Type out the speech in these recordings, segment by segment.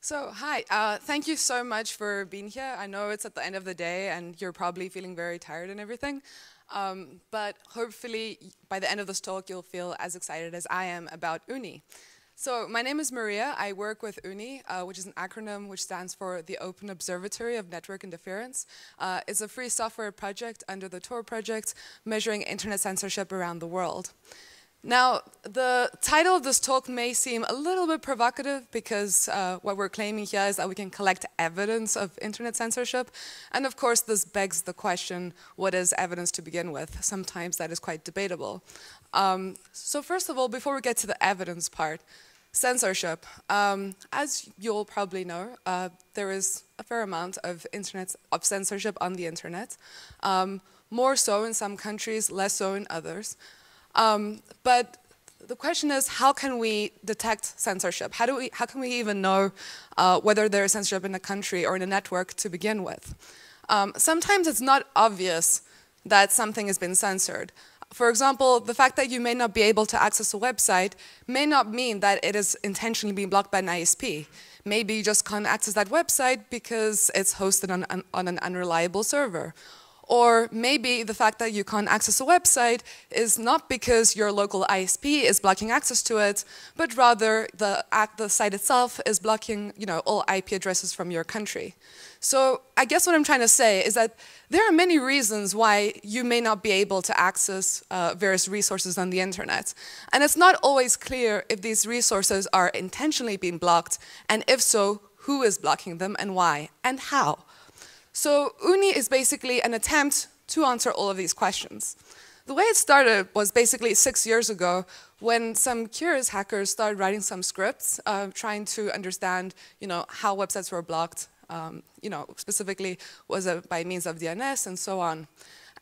So, hi, uh, thank you so much for being here. I know it's at the end of the day and you're probably feeling very tired and everything, um, but hopefully by the end of this talk you'll feel as excited as I am about OONI. So, my name is Maria. I work with OONI, uh, which is an acronym which stands for the Open Observatory of Network Interference. Uh, it's a free software project under the Tor project measuring internet censorship around the world. Now, the title of this talk may seem a little bit provocative because uh, what we're claiming here is that we can collect evidence of internet censorship. And of course, this begs the question, what is evidence to begin with? Sometimes that is quite debatable. Um, so first of all, before we get to the evidence part, censorship. Um, as you'll probably know, uh, there is a fair amount of internet of censorship on the internet. Um, more so in some countries, less so in others. Um, but the question is, how can we detect censorship? How, do we, how can we even know uh, whether there is censorship in a country or in a network to begin with? Um, sometimes it's not obvious that something has been censored. For example, the fact that you may not be able to access a website may not mean that it is intentionally being blocked by an ISP. Maybe you just can't access that website because it's hosted on, on an unreliable server. Or maybe the fact that you can't access a website is not because your local ISP is blocking access to it, but rather the, the site itself is blocking you know, all IP addresses from your country. So I guess what I'm trying to say is that there are many reasons why you may not be able to access uh, various resources on the internet. And it's not always clear if these resources are intentionally being blocked, and if so, who is blocking them and why, and how. So OONI is basically an attempt to answer all of these questions. The way it started was basically six years ago when some curious hackers started writing some scripts uh, trying to understand you know, how websites were blocked, um, you know, specifically was it by means of DNS and so on.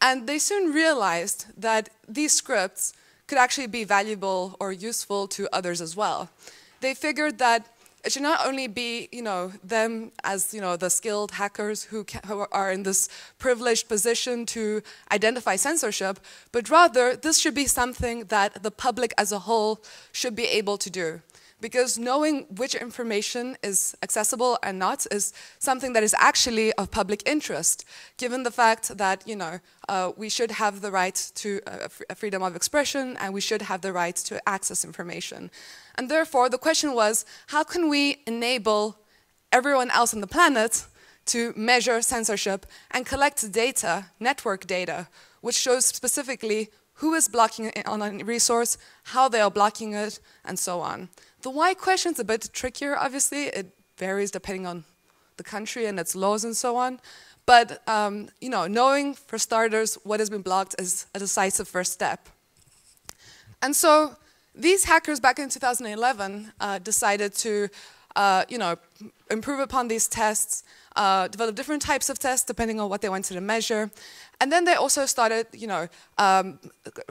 And they soon realized that these scripts could actually be valuable or useful to others as well. They figured that it should not only be, you know, them as, you know, the skilled hackers who, who, are in this privileged position to identify censorship, but rather this should be something that the public as a whole should be able to do because knowing which information is accessible and not is something that is actually of public interest, given the fact that, you know, uh, we should have the right to uh, freedom of expression and we should have the right to access information. And therefore, the question was, how can we enable everyone else on the planet to measure censorship and collect data, network data, which shows specifically who is blocking on a resource, how they are blocking it, and so on. The why question is a bit trickier, obviously. It varies depending on the country and its laws and so on. But um, you know, knowing, for starters, what has been blocked is a decisive first step. And so these hackers back in 2011 uh, decided to uh, you know, improve upon these tests, uh, develop different types of tests depending on what they wanted to measure. And then they also started, you know, um,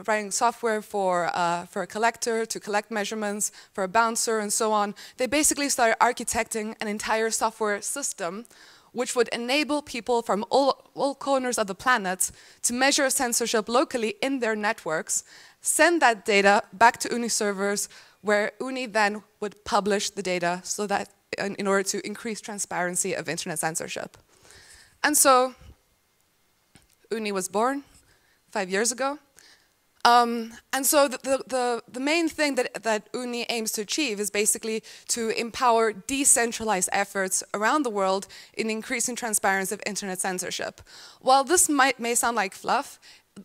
writing software for, uh, for a collector to collect measurements, for a bouncer and so on. They basically started architecting an entire software system which would enable people from all, all corners of the planet to measure censorship locally in their networks, send that data back to OONI servers, where OONI then would publish the data so that in, in order to increase transparency of internet censorship. And so OONI was born five years ago. Um, and so the, the, the, main thing that, that OONI aims to achieve is basically to empower decentralized efforts around the world in increasing transparency of internet censorship. While this might, may sound like fluff,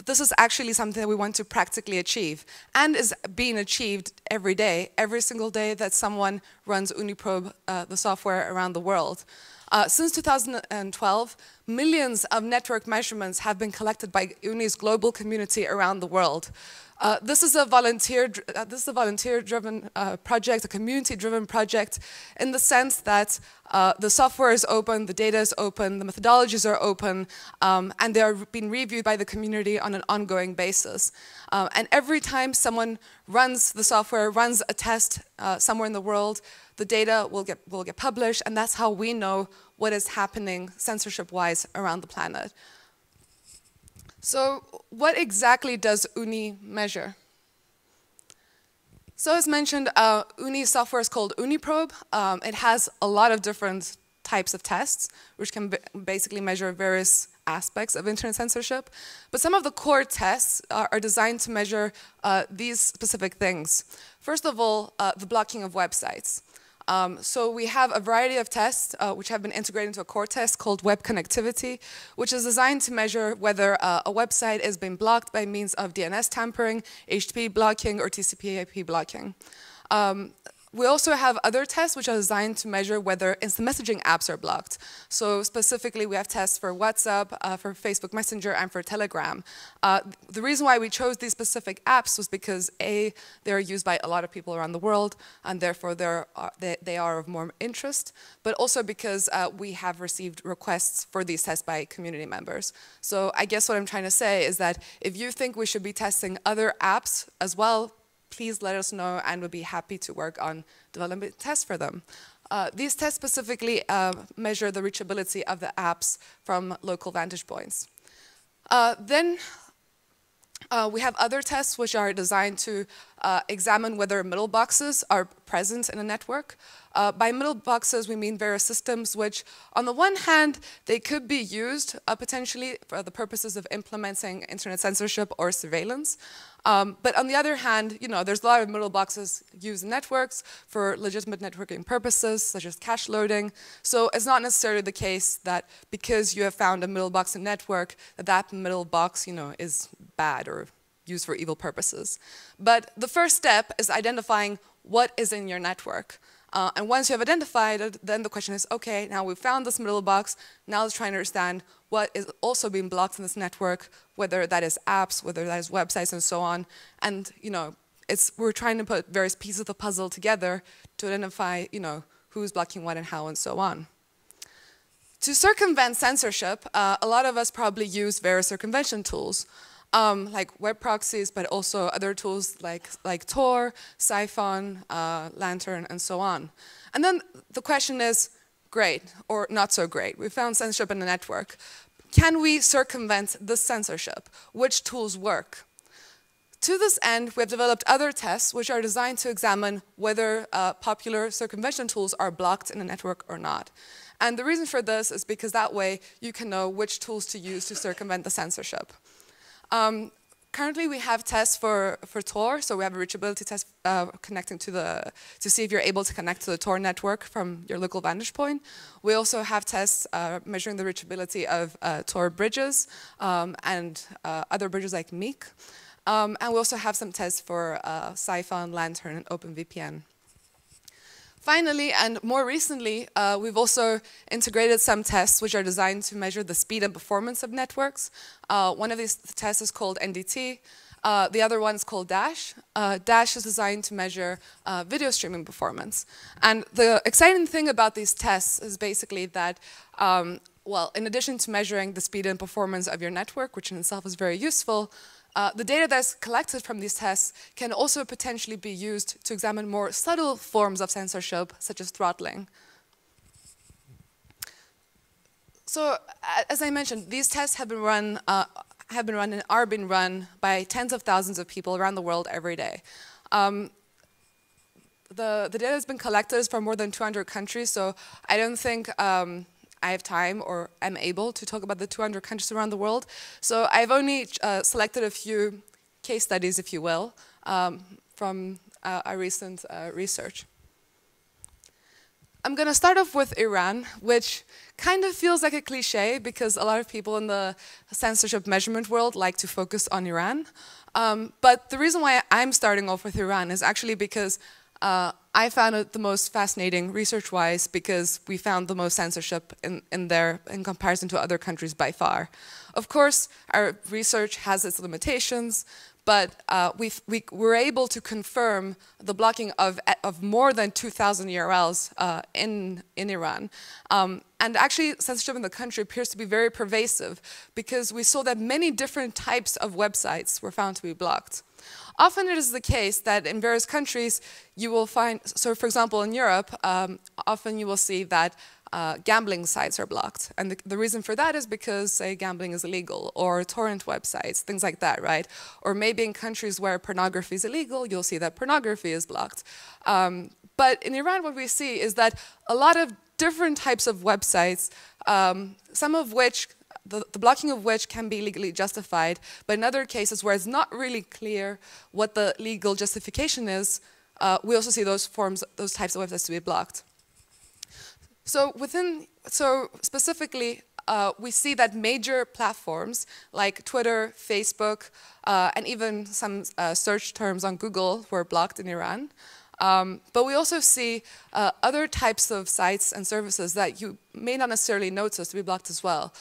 this is actually something that we want to practically achieve and is being achieved every day, every single day that someone runs OONI-Probe, uh, the software around the world. Uh, since 2012, millions of network measurements have been collected by OONI's global community around the world. Uh, this is a volunteer. Uh, this is a volunteer-driven uh, project, a community-driven project, in the sense that uh, the software is open, the data is open, the methodologies are open, um, and they are being reviewed by the community on an ongoing basis. Uh, and every time someone runs the software, runs a test uh, somewhere in the world, the data will get will get published, and that's how we know what is happening censorship-wise around the planet. So what exactly does OONI measure? So as mentioned, uh, OONI software is called OONI-Probe. Um, it has a lot of different types of tests, which can basically measure various aspects of internet censorship. But some of the core tests are, are designed to measure uh, these specific things. First of all, uh, the blocking of websites. Um, so we have a variety of tests uh, which have been integrated into a core test called web connectivity, which is designed to measure whether uh, a website is being blocked by means of DNS tampering, HTTP blocking, or TCP IP blocking. Um, we also have other tests which are designed to measure whether instant messaging apps are blocked. So specifically, we have tests for WhatsApp, uh, for Facebook Messenger, and for Telegram. Uh, the reason why we chose these specific apps was because A, they're used by a lot of people around the world, and therefore are, they, they, are of more interest, but also because uh, we have received requests for these tests by community members. So I guess what I'm trying to say is that if you think we should be testing other apps as well, please let us know and we'll be happy to work on developing tests for them. Uh, these tests specifically uh, measure the reachability of the apps from local vantage points. Uh, then uh, we have other tests which are designed to uh, examine whether middle boxes are present in a network. Uh, by middle boxes, we mean various systems which, on the one hand, they could be used uh, potentially for the purposes of implementing internet censorship or surveillance. Um, but on the other hand, you know, there's a lot of middle boxes used in networks for legitimate networking purposes, such as cache loading. So it's not necessarily the case that because you have found a middle box in network, that that middle box, you know, is bad or used for evil purposes. But the first step is identifying what is in your network. Uh, and once you have identified it, then the question is, okay, now we've found this middle box, now let's try and understand what is also being blocked in this network, whether that is apps, whether that is websites, and so on. And, you know, it's, we're trying to put various pieces of the puzzle together to identify, you know, who's blocking what and how and so on. To circumvent censorship, uh, a lot of us probably use various circumvention tools um, like web proxies, but also other tools like, like Tor, Psiphon, uh, Lantern, and so on. And then the question is, great or not so great. We found censorship in the network. Can we circumvent this censorship? Which tools work? To this end, we have developed other tests which are designed to examine whether uh, popular circumvention tools are blocked in a network or not. And the reason for this is because that way you can know which tools to use to circumvent the censorship. Um, currently, we have tests for, for Tor, so we have a reachability test uh, connecting to the, to see if you're able to connect to the Tor network from your local vantage point. We also have tests uh, measuring the reachability of uh, Tor bridges um, and uh, other bridges like Meek. Um, and we also have some tests for uh, Psiphon, Lantern, and OpenVPN. Finally, and more recently, uh, we've also integrated some tests which are designed to measure the speed and performance of networks. Uh, one of these tests is called NDT. Uh, the other one is called Dash. Uh, Dash is designed to measure uh, video streaming performance. And the exciting thing about these tests is basically that um, well, in addition to measuring the speed and performance of your network, which in itself is very useful, uh, the data that's collected from these tests can also potentially be used to examine more subtle forms of censorship, such as throttling. So, as I mentioned, these tests have been run, uh, have been run and are being run by tens of thousands of people around the world every day. Um, the, the data has been collected from more than 200 countries, so I don't think um, I have time or am able to talk about the 200 countries around the world. So I've only uh, selected a few case studies, if you will, um, from uh, our recent uh, research. I'm going to start off with Iran, which kind of feels like a cliche because a lot of people in the censorship measurement world like to focus on Iran. Um, but the reason why I'm starting off with Iran is actually because uh, I found it the most fascinating research-wise because we found the most censorship in, in there in comparison to other countries by far. Of course, our research has its limitations, but uh, we were able to confirm the blocking of, of more than 2,000 URLs uh, in, in Iran. Um, and actually, censorship in the country appears to be very pervasive because we saw that many different types of websites were found to be blocked. Often it is the case that in various countries you will find, so for example in Europe, um, often you will see that uh, gambling sites are blocked. And the, the, reason for that is because, say, gambling is illegal, or torrent websites, things like that, right? Or maybe in countries where pornography is illegal, you'll see that pornography is blocked. Um, but in Iran, what we see is that a lot of different types of websites, um, some of which the, the, blocking of which can be legally justified, but in other cases where it's not really clear what the legal justification is, uh, we also see those forms, those types of websites to be blocked. So within, so specifically, uh, we see that major platforms like Twitter, Facebook, uh, and even some uh, search terms on Google were blocked in Iran. Um, but we also see uh, other types of sites and services that you may not necessarily notice to be blocked as well.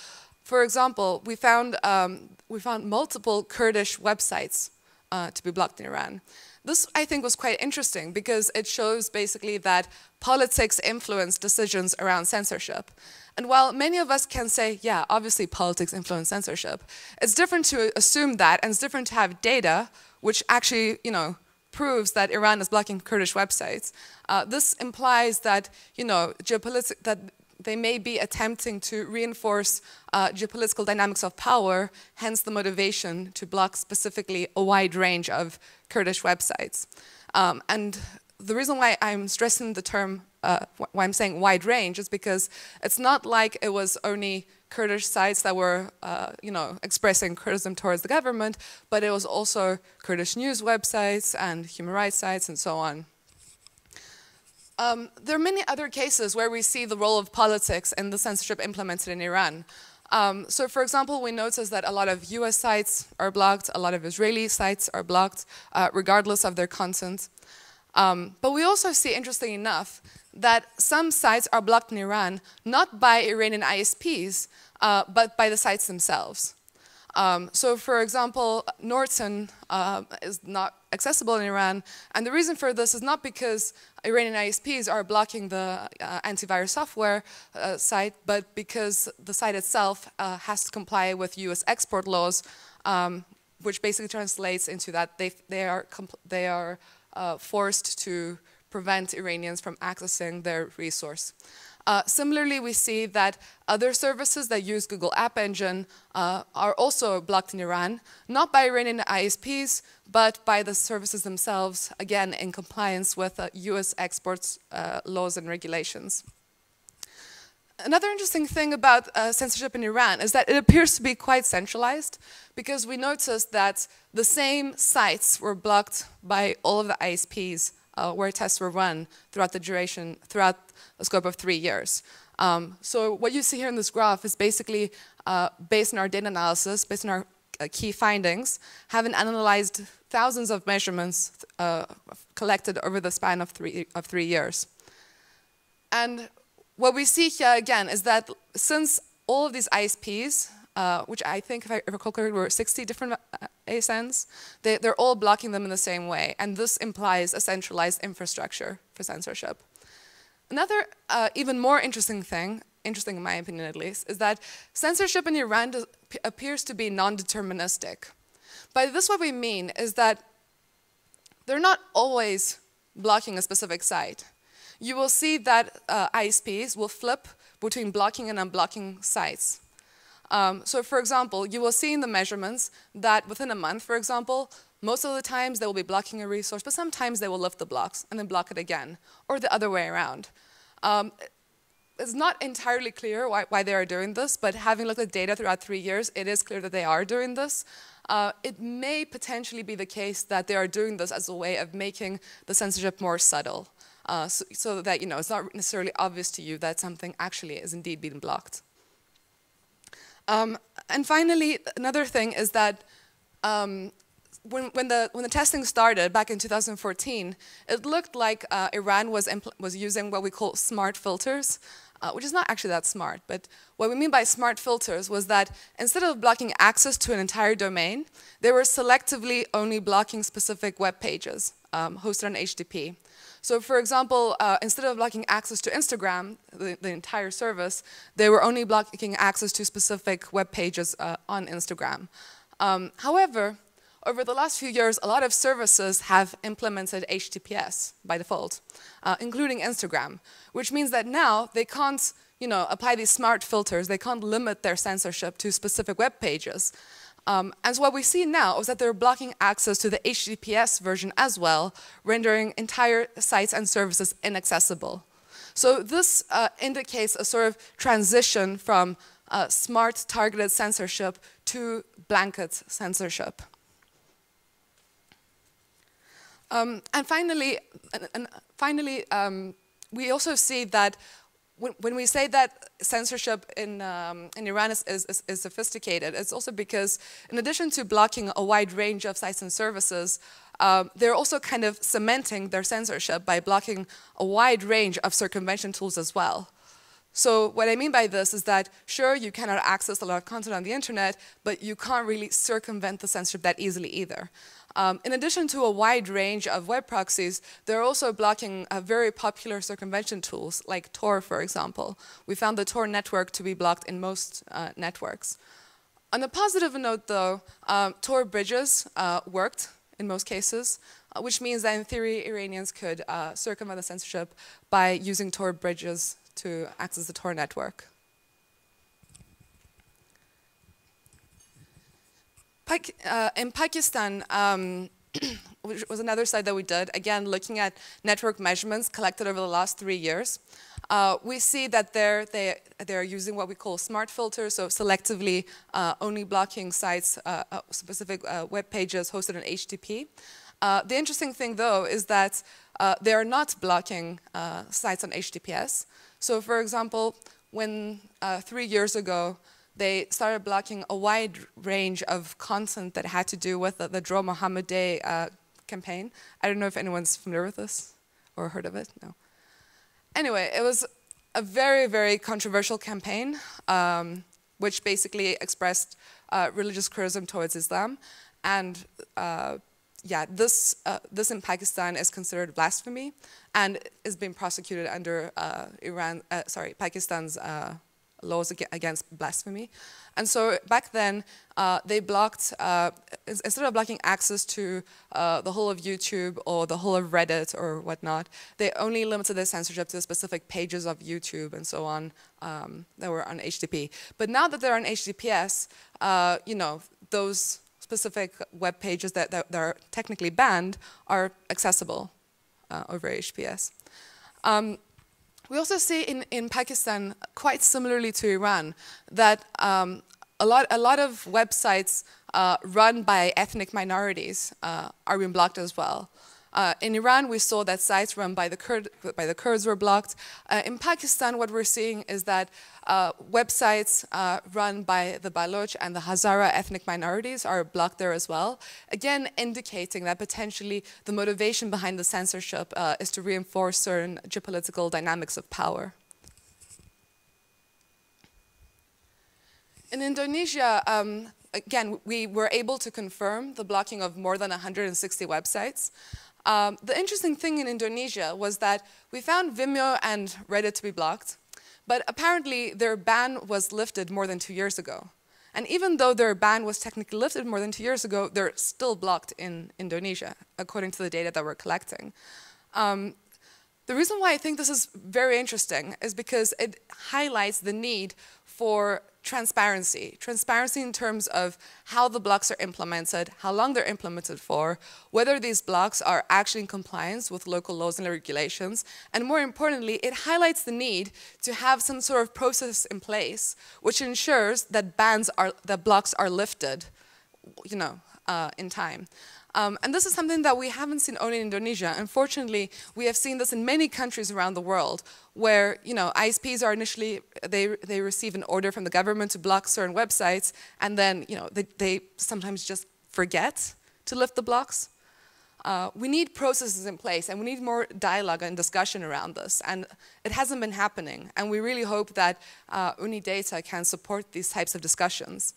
For example, we found, um, we found multiple Kurdish websites uh, to be blocked in Iran. This, I think, was quite interesting because it shows basically that politics influence decisions around censorship. And while many of us can say, yeah, obviously politics influence censorship, it's different to assume that and it's different to have data which actually, you know, proves that Iran is blocking Kurdish websites. Uh, this implies that, you know, that they may be attempting to reinforce uh, geopolitical dynamics of power, hence the motivation to block specifically a wide range of Kurdish websites. Um, and the reason why I'm stressing the term, uh, why I'm saying wide range, is because it's not like it was only Kurdish sites that were, uh, you know, expressing criticism towards the government, but it was also Kurdish news websites and human rights sites and so on. Um, there are many other cases where we see the role of politics in the censorship implemented in Iran. Um, so for example, we notice that a lot of US sites are blocked, a lot of Israeli sites are blocked, uh, regardless of their content. Um, but we also see, interestingly enough, that some sites are blocked in Iran, not by Iranian ISPs, uh, but by the sites themselves. Um, so for example, Norton uh, is not accessible in Iran, and the reason for this is not because Iranian ISPs are blocking the uh, antivirus software uh, site, but because the site itself uh, has to comply with US export laws, um, which basically translates into that they, they are, they are uh, forced to prevent Iranians from accessing their resource. Uh, similarly, we see that other services that use Google App Engine uh, are also blocked in Iran, not by Iranian ISPs, but by the services themselves, again, in compliance with uh, US exports uh, laws and regulations. Another interesting thing about uh, censorship in Iran is that it appears to be quite centralized because we noticed that the same sites were blocked by all of the ISPs uh, where tests were run throughout the duration, throughout a scope of three years. Um, so what you see here in this graph is basically uh, based on our data analysis, based on our uh, key findings, having analyzed thousands of measurements uh, collected over the span of three, of three years. And what we see here again is that since all of these ISPs, uh, which I think, if I recall correctly, were 60 different uh, ASNs, they, they're all blocking them in the same way. And this implies a centralized infrastructure for censorship. Another uh, even more interesting thing, interesting in my opinion at least, is that censorship in Iran does, appears to be non-deterministic. By this what we mean is that they're not always blocking a specific site. You will see that uh, ISPs will flip between blocking and unblocking sites. Um, so for example, you will see in the measurements that within a month, for example, most of the times they will be blocking a resource, but sometimes they will lift the blocks and then block it again, or the other way around. Um, it's not entirely clear why, why, they are doing this, but having looked at data throughout three years, it is clear that they are doing this. Uh, it may potentially be the case that they are doing this as a way of making the censorship more subtle, uh, so, so, that you know it's not necessarily obvious to you that something actually is indeed being blocked. Um, and finally, another thing is that um, when, when, the, when the testing started back in 2014, it looked like uh, Iran was, was using what we call smart filters, uh, which is not actually that smart. But what we mean by smart filters was that instead of blocking access to an entire domain, they were selectively only blocking specific web pages um, hosted on HTTP. So for example, uh, instead of blocking access to Instagram, the, the, entire service, they were only blocking access to specific web pages uh, on Instagram. Um, however, over the last few years, a lot of services have implemented HTTPS by default, uh, including Instagram, which means that now they can't you know, apply these smart filters. They can't limit their censorship to specific web pages. Um, and so what we see now is that they're blocking access to the HTTPS version as well, rendering entire sites and services inaccessible. So this uh, indicates a sort of transition from uh, smart targeted censorship to blanket censorship. Um, and finally, and, and finally um, we also see that when, we say that censorship in, um, in Iran is, is, is, sophisticated, it's also because in addition to blocking a wide range of sites and services, um, they're also kind of cementing their censorship by blocking a wide range of circumvention tools as well. So what I mean by this is that, sure, you cannot access a lot of content on the internet, but you can't really circumvent the censorship that easily either. Um, in addition to a wide range of web proxies, they're also blocking uh, very popular circumvention tools, like Tor, for example. We found the Tor network to be blocked in most uh, networks. On a positive note, though, um, Tor bridges uh, worked in most cases, uh, which means that in theory, Iranians could uh, circumvent the censorship by using Tor bridges to access the Tor network. Uh, in Pakistan, um, which was another site that we did, again, looking at network measurements collected over the last three years, uh, we see that they're, they, they're using what we call smart filters, so selectively uh, only blocking sites, uh, uh specific uh, web pages hosted on HTTP. Uh, the interesting thing, though, is that they're not blocking sites on HTTPS. So, for example, when three years ago, they started blocking a wide range of content that had to do with the, the Draw Mohammed Day uh, campaign. I don't know if anyone's familiar with this or heard of it. No. Anyway, it was a very, very controversial campaign, um, which basically expressed uh, religious criticism towards Islam. And uh, yeah, this, uh, this in Pakistan is considered blasphemy and is being prosecuted under uh, Iran, uh, sorry, Pakistan's laws against blasphemy. And so back then, uh, they blocked, uh, instead of blocking access to uh, the whole of YouTube or the whole of Reddit or whatnot, they only limited their censorship to specific pages of YouTube and so on um, that were on HTTP. But now that they're on HTTPS, uh, you know, those specific web pages that, that, that are technically banned are accessible uh, over HTTPS. Um, we also see in, in Pakistan, quite similarly to Iran, that um, a, lot, a lot of websites uh, run by ethnic minorities uh, are being blocked as well. Uh, in Iran, we saw that sites run by the, Kurd, by the Kurds were blocked. Uh, in Pakistan, what we're seeing is that uh, websites uh, run by the Baloch and the Hazara ethnic minorities are blocked there as well, again indicating that potentially the motivation behind the censorship uh, is to reinforce certain geopolitical dynamics of power. In Indonesia, um, again, we were able to confirm the blocking of more than 160 websites. Um, the interesting thing in Indonesia was that we found Vimeo and Reddit to be blocked, but apparently their ban was lifted more than two years ago. And even though their ban was technically lifted more than two years ago, they're still blocked in Indonesia, according to the data that we're collecting. Um, the reason why I think this is very interesting is because it highlights the need for transparency. Transparency in terms of how the blocks are implemented, how long they're implemented for, whether these blocks are actually in compliance with local laws and regulations, and more importantly, it highlights the need to have some sort of process in place which ensures that bans are, that blocks are lifted, you know, uh, in time. Um, and this is something that we haven't seen only in Indonesia. Unfortunately, we have seen this in many countries around the world where, you know, ISPs are initially, they, they receive an order from the government to block certain websites, and then, you know, they, they sometimes just forget to lift the blocks. Uh, we need processes in place and we need more dialogue and discussion around this. And it hasn't been happening. And we really hope that uh, OONI data can support these types of discussions.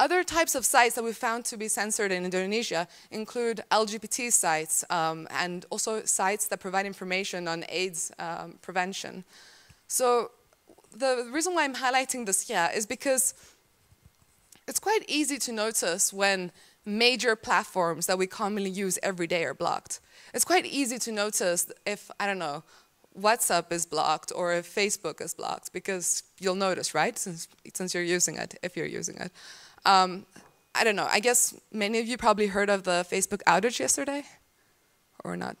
Other types of sites that we found to be censored in Indonesia include LGBT sites um, and also sites that provide information on AIDS um, prevention. So the reason why I'm highlighting this here is because it's quite easy to notice when major platforms that we commonly use every day are blocked. It's quite easy to notice if, I don't know, WhatsApp is blocked or if Facebook is blocked because you'll notice, right? Since, since you're using it, if you're using it. Um, I don't know, I guess many of you probably heard of the Facebook outage yesterday or not?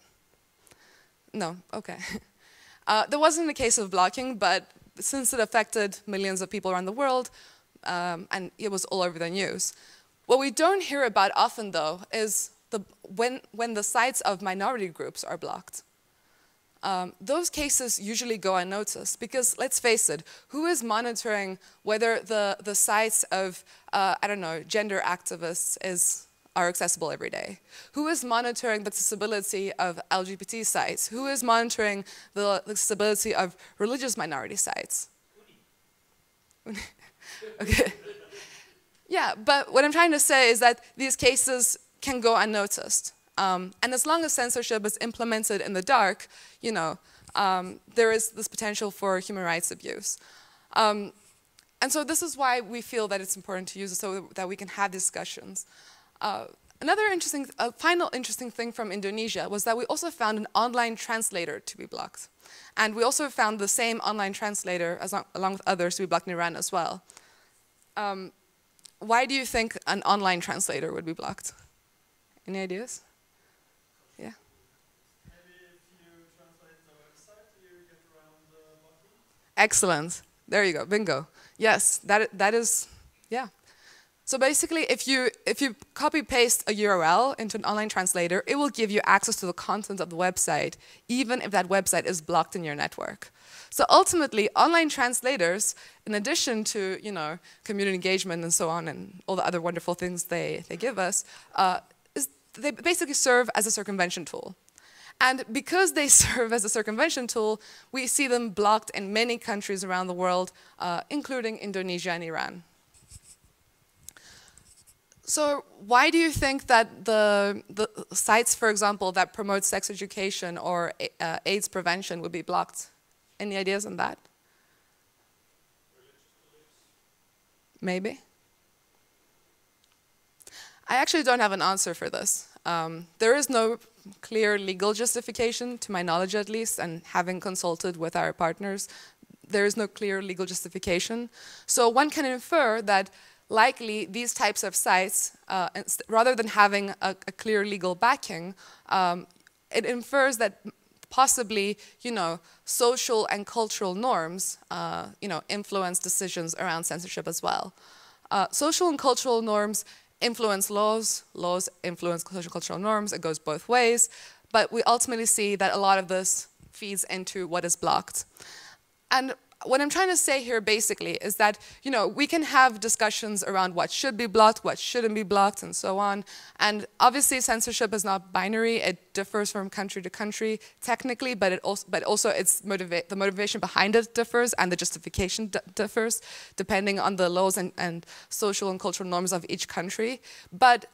No, okay. Uh, there wasn't a case of blocking, but since it affected millions of people around the world, um, and it was all over the news. What we don't hear about often, though, is the, when, when the sites of minority groups are blocked. Um, those cases usually go unnoticed because, let's face it, who is monitoring whether the, the sites of, uh, I don't know, gender activists is are accessible every day? Who is monitoring the accessibility of LGBT sites? Who is monitoring the accessibility of religious minority sites? okay. Yeah, but what I'm trying to say is that these cases can go unnoticed. Um, and as long as censorship is implemented in the dark, you know, um, there is this potential for human rights abuse. Um, and so this is why we feel that it's important to use it so that we can have discussions. Uh, another interesting, uh, final interesting thing from Indonesia was that we also found an online translator to be blocked. And we also found the same online translator, as long, along with others, to be blocked in Iran as well. Um, why do you think an online translator would be blocked? Any ideas? Excellent. There you go. Bingo. Yes, that that is. Yeah. So basically, if you, if you copy paste a URL into an online translator, it will give you access to the content of the website, even if that website is blocked in your network. So ultimately, online translators, in addition to you know, community engagement and so on, and all the other wonderful things they, they give us, uh, is they basically serve as a circumvention tool. And because they serve as a circumvention tool, we see them blocked in many countries around the world, uh, including Indonesia and Iran. So why do you think that the, the sites, for example, that promote sex education or uh, AIDS prevention would be blocked? Any ideas on that? Maybe? I actually don't have an answer for this. Um, there is no clear legal justification, to my knowledge at least, and having consulted with our partners, there is no clear legal justification. So one can infer that likely these types of sites, uh, rather than having a, a clear legal backing, um, it infers that possibly, you know, social and cultural norms, uh, you know, influence decisions around censorship as well. Uh, social and cultural norms influence laws, laws influence social cultural norms, it goes both ways, but we ultimately see that a lot of this feeds into what is blocked. And what I'm trying to say here basically is that, you know, we can have discussions around what should be blocked, what shouldn't be blocked, and so on. And obviously censorship is not binary. It differs from country to country technically, but it also, but also it's motiva the motivation behind it differs and the justification differs depending on the laws and, and social and cultural norms of each country. But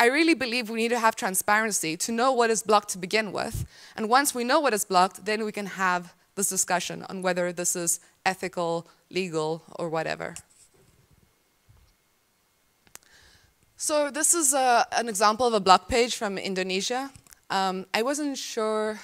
I really believe we need to have transparency to know what is blocked to begin with. And once we know what is blocked, then we can have this discussion on whether this is ethical, legal, or whatever. So this is a, uh, an example of a blog page from Indonesia. Um, I wasn't sure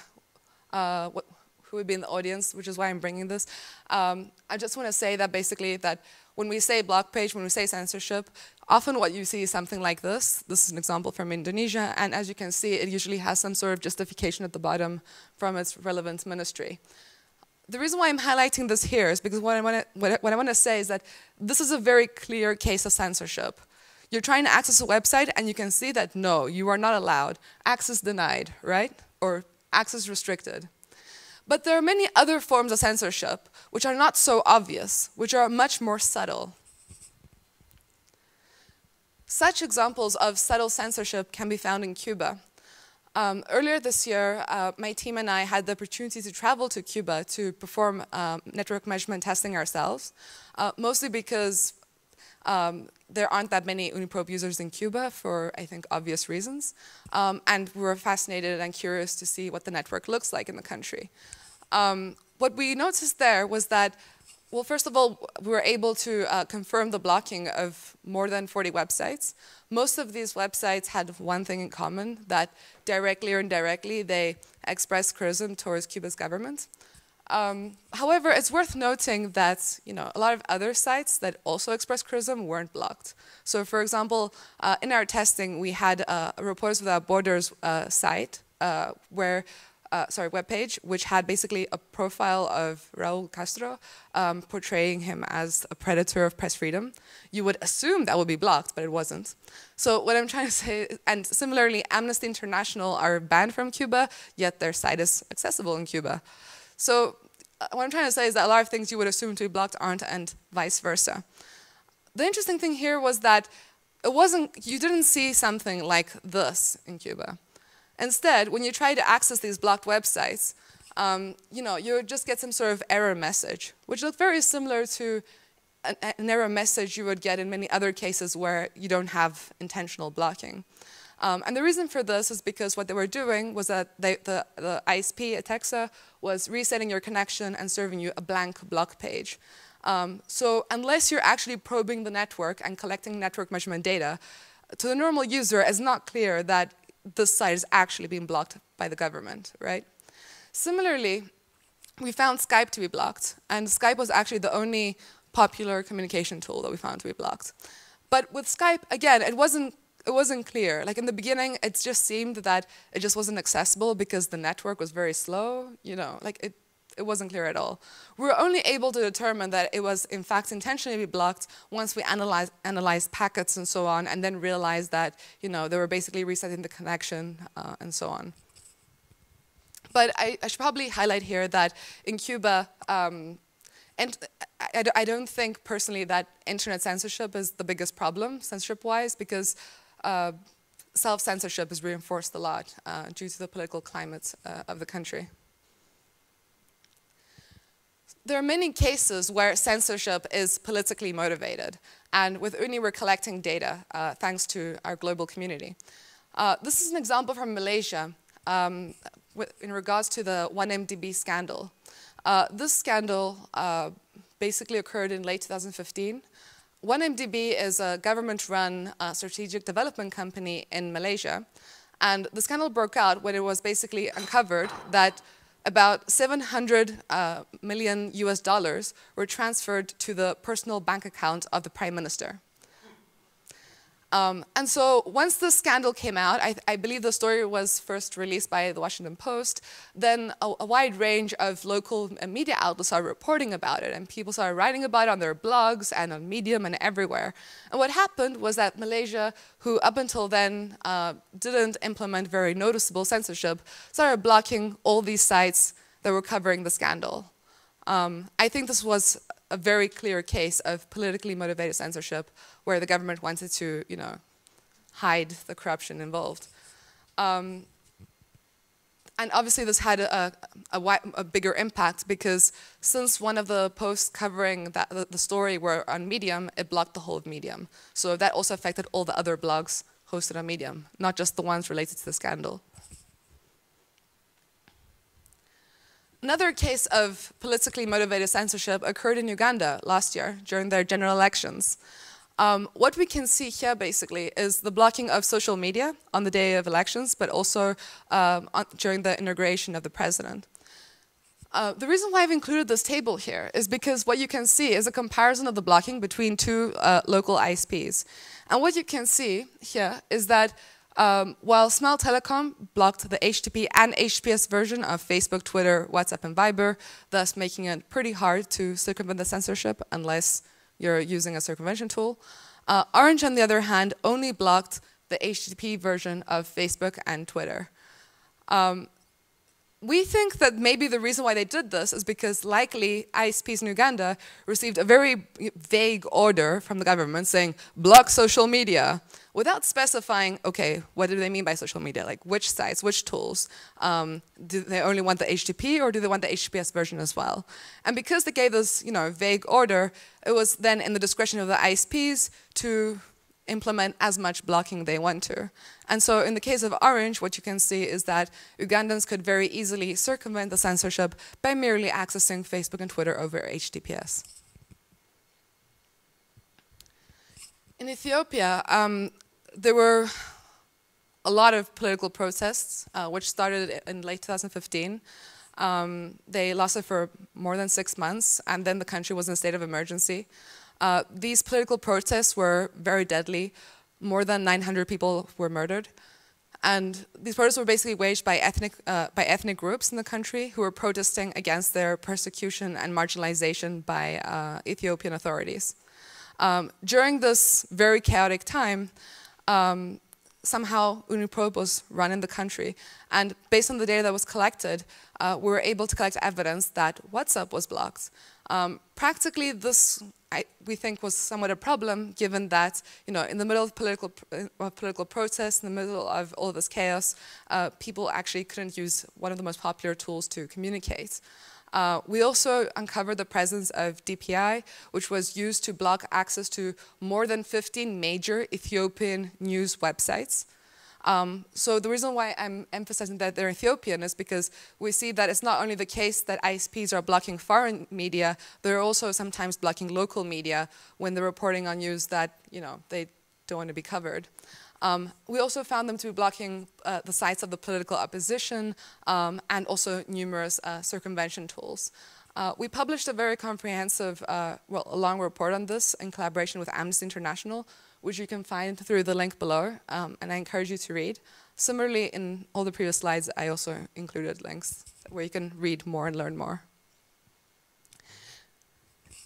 uh, what, who would be in the audience, which is why I'm bringing this. Um, I just want to say that basically that when we say blog page, when we say censorship, often what you see is something like this. This is an example from Indonesia, and as you can see, it usually has some sort of justification at the bottom from its relevant ministry the reason why I'm highlighting this here is because what I, want to, what I want to say is that this is a very clear case of censorship. You're trying to access a website and you can see that no, you are not allowed. Access denied, right? Or access restricted. But there are many other forms of censorship which are not so obvious, which are much more subtle. Such examples of subtle censorship can be found in Cuba. Um, earlier this year, uh, my team and I had the opportunity to travel to Cuba to perform um, network measurement testing ourselves, uh, mostly because um, there aren't that many OONI-Probe users in Cuba for, I think, obvious reasons. Um, and we were fascinated and curious to see what the network looks like in the country. Um, what we noticed there was that well, first of all, we were able to uh, confirm the blocking of more than 40 websites. Most of these websites had one thing in common, that directly or indirectly they expressed criticism towards Cuba's government. Um, however, it's worth noting that you know a lot of other sites that also express criticism weren't blocked. So, for example, uh, in our testing, we had uh, Reporters Without Borders uh, site uh, where uh, sorry, webpage, which had basically a profile of Raul Castro, um, portraying him as a predator of press freedom. You would assume that would be blocked, but it wasn't. So what I'm trying to say, and similarly, Amnesty International are banned from Cuba, yet their site is accessible in Cuba. So uh, what I'm trying to say is that a lot of things you would assume to be blocked aren't, and vice versa. The interesting thing here was that it wasn't, you didn't see something like this in Cuba. Instead, when you try to access these blocked websites, um, you know, you just get some sort of error message, which looked very similar to an, an, error message you would get in many other cases where you don't have intentional blocking. Um, and the reason for this is because what they were doing was that they, the, the ISP, ETECSA, was resetting your connection and serving you a blank block page. Um, so unless you're actually probing the network and collecting network measurement data, to the normal user, it's not clear that this site is actually being blocked by the government, right? Similarly, we found Skype to be blocked, and Skype was actually the only popular communication tool that we found to be blocked. But with Skype, again, it wasn't it wasn't clear. Like in the beginning, it just seemed that it just wasn't accessible because the network was very slow. You know, like it it wasn't clear at all. We were only able to determine that it was in fact intentionally blocked once we analyzed, analyzed packets and so on, and then realized that you know they were basically resetting the connection uh, and so on. But I, I, should probably highlight here that in Cuba, um, and I, I, don't think personally that internet censorship is the biggest problem censorship-wise because uh, self-censorship is reinforced a lot uh, due to the political climate uh, of the country there are many cases where censorship is politically motivated. And with OONI, we're collecting data uh, thanks to our global community. Uh, this is an example from Malaysia um, in regards to the 1MDB scandal. Uh, this scandal uh, basically occurred in late 2015. 1MDB is a government-run uh, strategic development company in Malaysia. And the scandal broke out when it was basically uncovered that about 700 uh, million US dollars were transferred to the personal bank account of the prime minister. Um, and so once the scandal came out, I, I, believe the story was first released by the Washington Post, then a, a, wide range of local media outlets started reporting about it, and people started writing about it on their blogs and on Medium and everywhere. And what happened was that Malaysia, who up until then uh, didn't implement very noticeable censorship, started blocking all these sites that were covering the scandal. Um, I think this was a very clear case of politically motivated censorship where the government wanted to, you know, hide the corruption involved. Um, and obviously this had a, a, a, bigger impact because since one of the posts covering that, the, the, story were on Medium, it blocked the whole of Medium. So that also affected all the other blogs hosted on Medium, not just the ones related to the scandal. Another case of politically motivated censorship occurred in Uganda last year during their general elections. Um, what we can see here basically is the blocking of social media on the day of elections, but also um, on, during the inauguration of the president. Uh, the reason why I've included this table here is because what you can see is a comparison of the blocking between two uh, local ISPs. And what you can see here is that um, while Smile Telecom blocked the HTTP and HTTPS version of Facebook, Twitter, WhatsApp, and Viber, thus making it pretty hard to circumvent the censorship unless you're using a circumvention tool. Uh, Orange, on the other hand, only blocked the HTTP version of Facebook and Twitter. Um, we think that maybe the reason why they did this is because likely ISPs in Uganda received a very vague order from the government saying, block social media without specifying, okay, what do they mean by social media? Like which sites, which tools? Um, do they only want the HTTP or do they want the HTTPS version as well? And because they gave this, you know, vague order, it was then in the discretion of the ISPs to implement as much blocking they want to. And so in the case of Orange, what you can see is that Ugandans could very easily circumvent the censorship by merely accessing Facebook and Twitter over HTTPS. In Ethiopia, um, there were a lot of political protests, uh, which started in late 2015. Um, they lasted for more than six months, and then the country was in a state of emergency. Uh, these political protests were very deadly. More than 900 people were murdered. And these protests were basically waged by ethnic, uh, by ethnic groups in the country who were protesting against their persecution and marginalization by uh, Ethiopian authorities. Um, during this very chaotic time, um, somehow OONI-Probe was run in the country. And based on the data that was collected, uh, we were able to collect evidence that WhatsApp was blocked. Um, practically, this I, we think was somewhat a problem, given that you know in the middle of political uh, political protest, in the middle of all this chaos, uh, people actually couldn't use one of the most popular tools to communicate. Uh, we also uncovered the presence of DPI, which was used to block access to more than 15 major Ethiopian news websites. Um, so the reason why I'm emphasizing that they're Ethiopian is because we see that it's not only the case that ISPs are blocking foreign media, they're also sometimes blocking local media when they're reporting on news that you know they don't want to be covered. Um, we also found them to be blocking uh, the sites of the political opposition um, and also numerous uh, circumvention tools. Uh, we published a very comprehensive, uh, well, a long report on this in collaboration with Amnesty International, which you can find through the link below, um, and I encourage you to read. Similarly, in all the previous slides, I also included links where you can read more and learn more.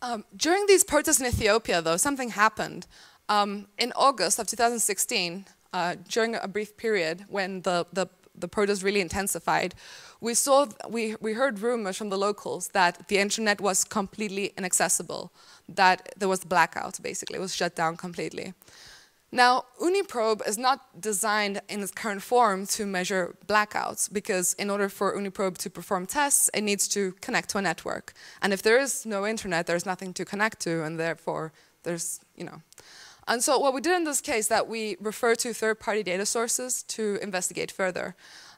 Um, during these protests in Ethiopia, though, something happened. Um, in August of 2016, uh, during a brief period when the, the, the protests really intensified, we saw, we, we heard rumors from the locals that the internet was completely inaccessible, that there was blackout, basically, it was shut down completely. Now, OONI-Probe is not designed in its current form to measure blackouts because in order for OONI-Probe to perform tests, it needs to connect to a network. And if there is no internet, there's nothing to connect to, and therefore there's, you know, and so what we did in this case that we refer to third-party data sources to investigate further.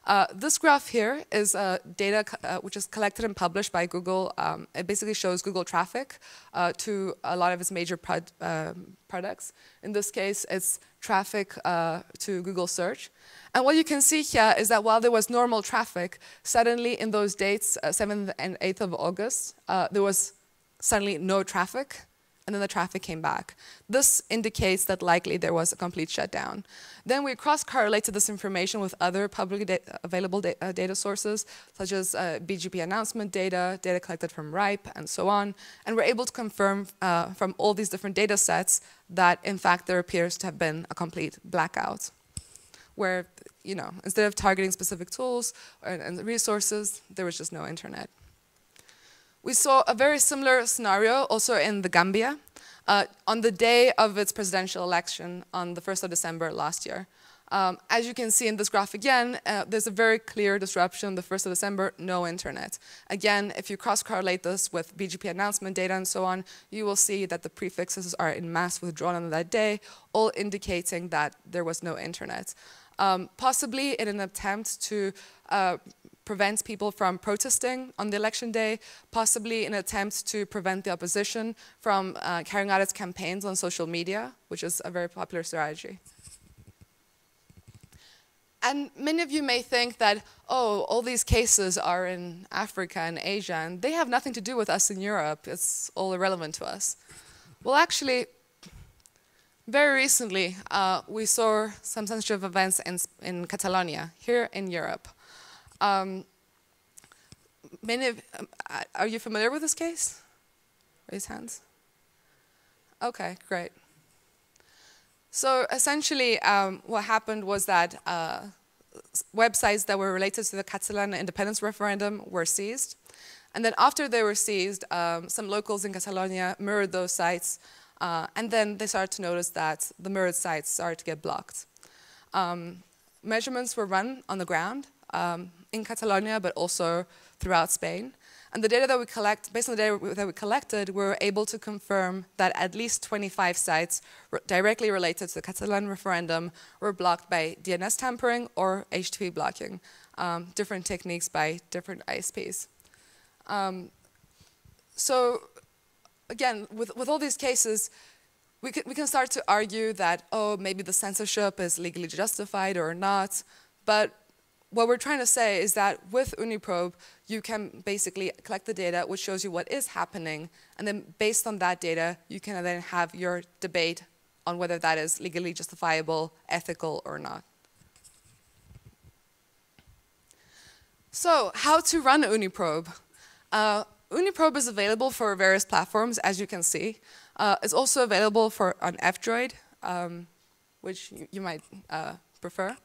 Uh, this graph here is uh, data uh, which is collected and published by Google. Um, it basically shows Google traffic uh, to a lot of its major prod, um, products. In this case, it's traffic uh, to Google search. And what you can see here is that while there was normal traffic, suddenly in those dates, 7th uh, and 8th of August, there was suddenly no traffic and then the traffic came back. This indicates that likely there was a complete shutdown. Then we cross-correlated this information with other publicly da available da uh, data sources, such as uh, BGP announcement data, data collected from RIPE, and so on, and we're able to confirm uh, from all these different data sets that, in fact, there appears to have been a complete blackout, where, you know, instead of targeting specific tools and resources, there was just no internet. We saw a very similar scenario also in the Gambia uh, on the day of its presidential election on the 1st of December last year. Um, as you can see in this graph again, uh, there's a very clear disruption the 1st of December, no internet. Again, if you cross-correlate this with BGP announcement data and so on, you will see that the prefixes are in mass withdrawn on that day, all indicating that there was no internet. Um, possibly in an attempt to uh, prevents people from protesting on the election day, possibly in an attempt to prevent the opposition from uh, carrying out its campaigns on social media, which is a very popular strategy. And many of you may think that, oh, all these cases are in Africa and Asia, and they have nothing to do with us in Europe. It's all irrelevant to us. Well, actually, very recently, uh, we saw some sensitive events in, in Catalonia, here in Europe. Um, many of, um, are you familiar with this case? Raise hands. Okay, great. So essentially, um, what happened was that uh, websites that were related to the Catalan independence referendum were seized. And then after they were seized, um, some locals in Catalonia mirrored those sites. Uh, and then they started to notice that the mirrored sites started to get blocked. Um, measurements were run on the ground um, in Catalonia, but also throughout Spain. And the data that we collect, based on the data that we collected, we were able to confirm that at least 25 sites directly related to the Catalan referendum were blocked by DNS tampering or HTTP blocking, um, different techniques by different ISPs. Um, so again, with, with all these cases, we can, we can start to argue that, oh, maybe the censorship is legally justified or not, but what we're trying to say is that with OONI-Probe, you can basically collect the data which shows you what is happening, and then based on that data, you can then have your debate on whether that is legally justifiable, ethical, or not. So, how to run OONI-Probe? Uh, OONI-Probe is available for various platforms, as you can see. Uh, it's also available for on F-Droid, um, which you, you might uh, prefer.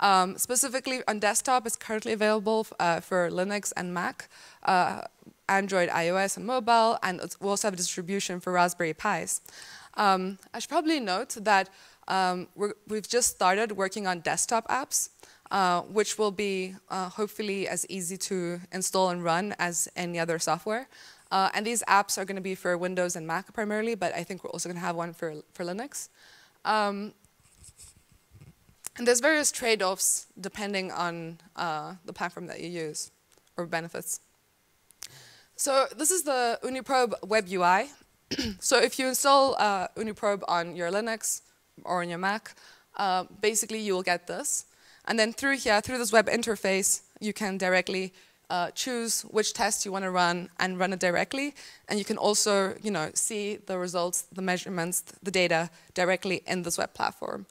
Um, specifically on desktop, it's currently available uh, for Linux and Mac, uh, Android, iOS, and mobile, and we also have a distribution for Raspberry Pis. Um, I should probably note that um, we have just started working on desktop apps, uh, which will be uh, hopefully as easy to install and run as any other software. Uh, and these apps are going to be for Windows and Mac primarily, but I think we're also going to have one for, for Linux. Um, and there's various trade-offs depending on uh, the platform that you use or benefits. So this is the OONI-Probe web UI. so if you install uh, OONI-Probe on your Linux or on your Mac, uh, basically you will get this. And then through here, through this web interface, you can directly uh, choose which test you want to run and run it directly. And you can also, you know, see the results, the measurements, the data directly in this web platform.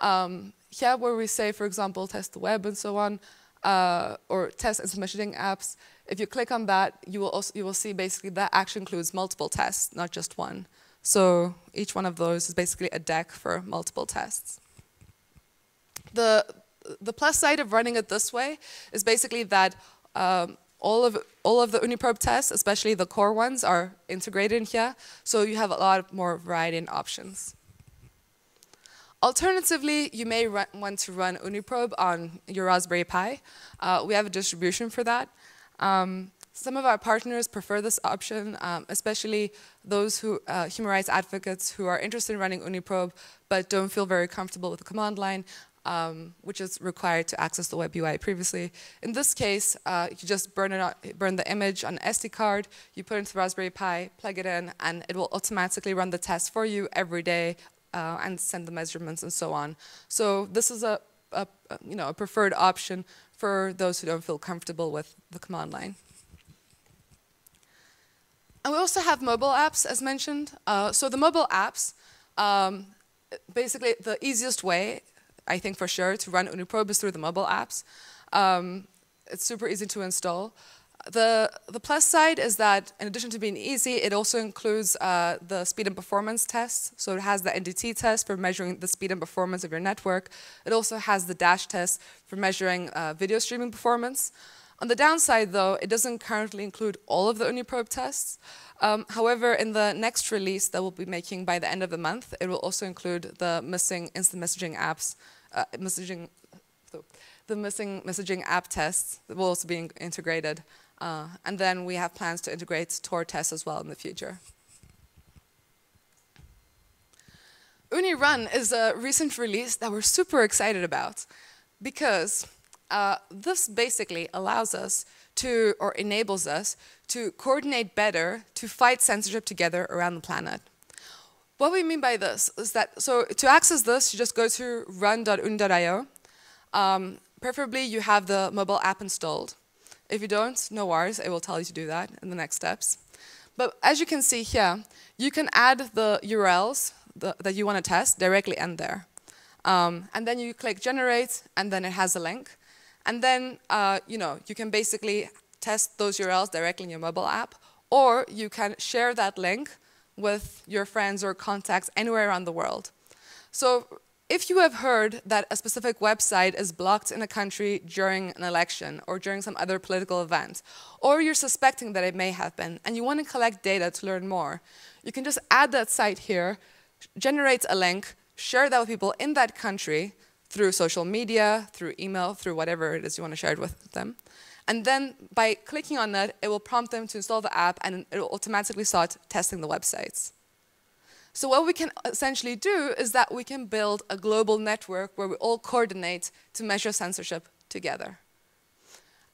Um, here, where we say, for example, test the web and so on, uh, or test instant messaging apps, if you click on that, you will also you will see basically that actually includes multiple tests, not just one. So each one of those is basically a deck for multiple tests. The the plus side of running it this way is basically that um, all of all of the OONI-Probe tests, especially the core ones, are integrated in here, so you have a lot more variety and options. Alternatively, you may want to run OONI-Probe on your Raspberry Pi. Uh, we have a distribution for that. Um, some of our partners prefer this option, um, especially those who, uh, human rights advocates who are interested in running OONI-Probe but don't feel very comfortable with the command line, um, which is required to access the web UI previously. In this case, uh, you just burn, burn the image on SD card, you put it into the Raspberry Pi, plug it in, and it will automatically run the test for you every day uh, and send the measurements and so on. So this is a, a, you know, a preferred option for those who don't feel comfortable with the command line. And we also have mobile apps, as mentioned. Uh, so the mobile apps, um, basically the easiest way, I think for sure, to run OONI-Probe is through the mobile apps. Um, it's super easy to install. The, the plus side is that in addition to being easy, it also includes uh, the speed and performance tests. So it has the NDT test for measuring the speed and performance of your network. It also has the dash test for measuring uh, video streaming performance. On the downside, though, it doesn't currently include all of the OONI-Probe tests. Um, however, in the next release that we'll be making by the end of the month, it will also include the missing instant messaging apps, uh, messaging, the missing messaging app tests that will also be integrated. Uh, and then we have plans to integrate Tor tests as well in the future. OONI Run is a recent release that we're super excited about because uh, this basically allows us to, or enables us, to coordinate better to fight censorship together around the planet. What we mean by this is that, so to access this, you just go to run.ooni.io. Um, preferably you have the mobile app installed. If you don't, no worries, it will tell you to do that in the next steps. But as you can see here, you can add the URLs the, that you want to test directly in there. Um, and then you click generate, and then it has a link. And then, uh, you know, you can basically test those URLs directly in your mobile app, or you can share that link with your friends or contacts anywhere around the world. So if you have heard that a specific website is blocked in a country during an election or during some other political event, or you're suspecting that it may have been, and you want to collect data to learn more, you can just add that site here, generate a link, share that with people in that country through social media, through email, through whatever it is you want to share it with them. And then by clicking on that, it will prompt them to install the app and it will automatically start testing the websites. So what we can essentially do is that we can build a global network where we all coordinate to measure censorship together.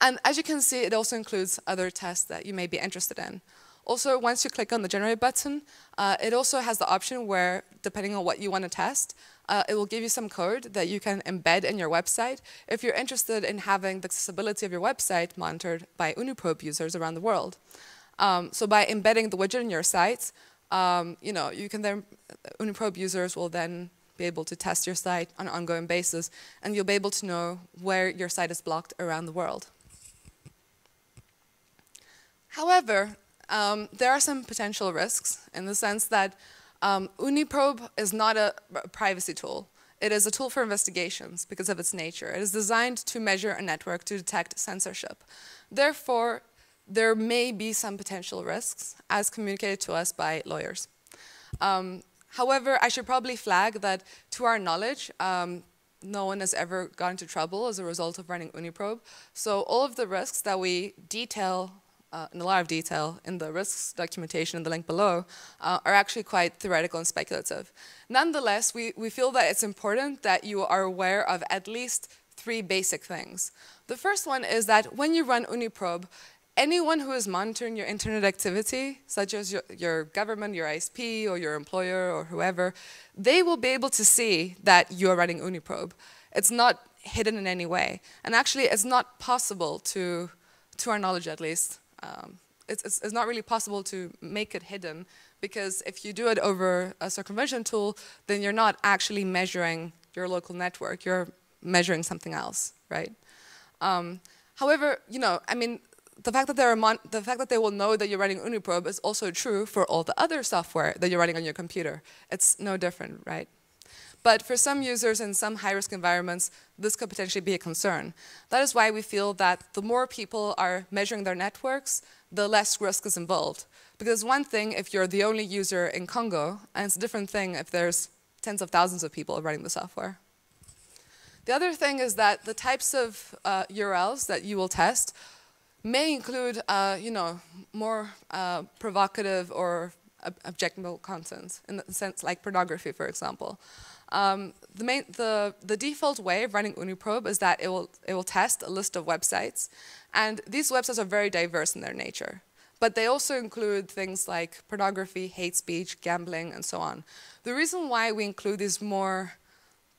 And as you can see, it also includes other tests that you may be interested in. Also, once you click on the generate button, uh, it also has the option where, depending on what you want to test, uh, it will give you some code that you can embed in your website if you're interested in having the accessibility of your website monitored by OONI-Probe users around the world. Um, so by embedding the widget in your site, um, you know, you can then, OONI-Probe users will then be able to test your site on an ongoing basis, and you'll be able to know where your site is blocked around the world. However, um, there are some potential risks in the sense that um, OONI-Probe is not a privacy tool. It is a tool for investigations because of its nature. It is designed to measure a network to detect censorship. Therefore, there may be some potential risks as communicated to us by lawyers. Um, however, I should probably flag that to our knowledge, um, no one has ever got into trouble as a result of running OONI-Probe. So all of the risks that we detail uh, in a lot of detail in the risks documentation in the link below uh, are actually quite theoretical and speculative. Nonetheless, we, we feel that it's important that you are aware of at least three basic things. The first one is that when you run OONI-Probe, anyone who is monitoring your internet activity, such as your, your, government, your ISP, or your employer, or whoever, they will be able to see that you are running OONI-Probe. It's not hidden in any way. And actually, it's not possible to, to our knowledge at least, um, it's, it's, it's, not really possible to make it hidden because if you do it over a circumvention tool, then you're not actually measuring your local network, you're measuring something else, right? Um, however, you know, I mean, the fact that they're the fact that they will know that you're running OONI-Probe is also true for all the other software that you're running on your computer. It's no different, right? But for some users in some high-risk environments, this could potentially be a concern. That is why we feel that the more people are measuring their networks, the less risk is involved. Because one thing if you're the only user in Congo, and it's a different thing if there's tens of thousands of people running the software. The other thing is that the types of uh, URLs that you will test may include, uh, you know, more uh, provocative or ob objectionable content, in the sense like pornography, for example. Um, the, main, the, the default way of running OONI-Probe is that it will, it will test a list of websites. And these websites are very diverse in their nature. But they also include things like pornography, hate speech, gambling, and so on. The reason why we include these more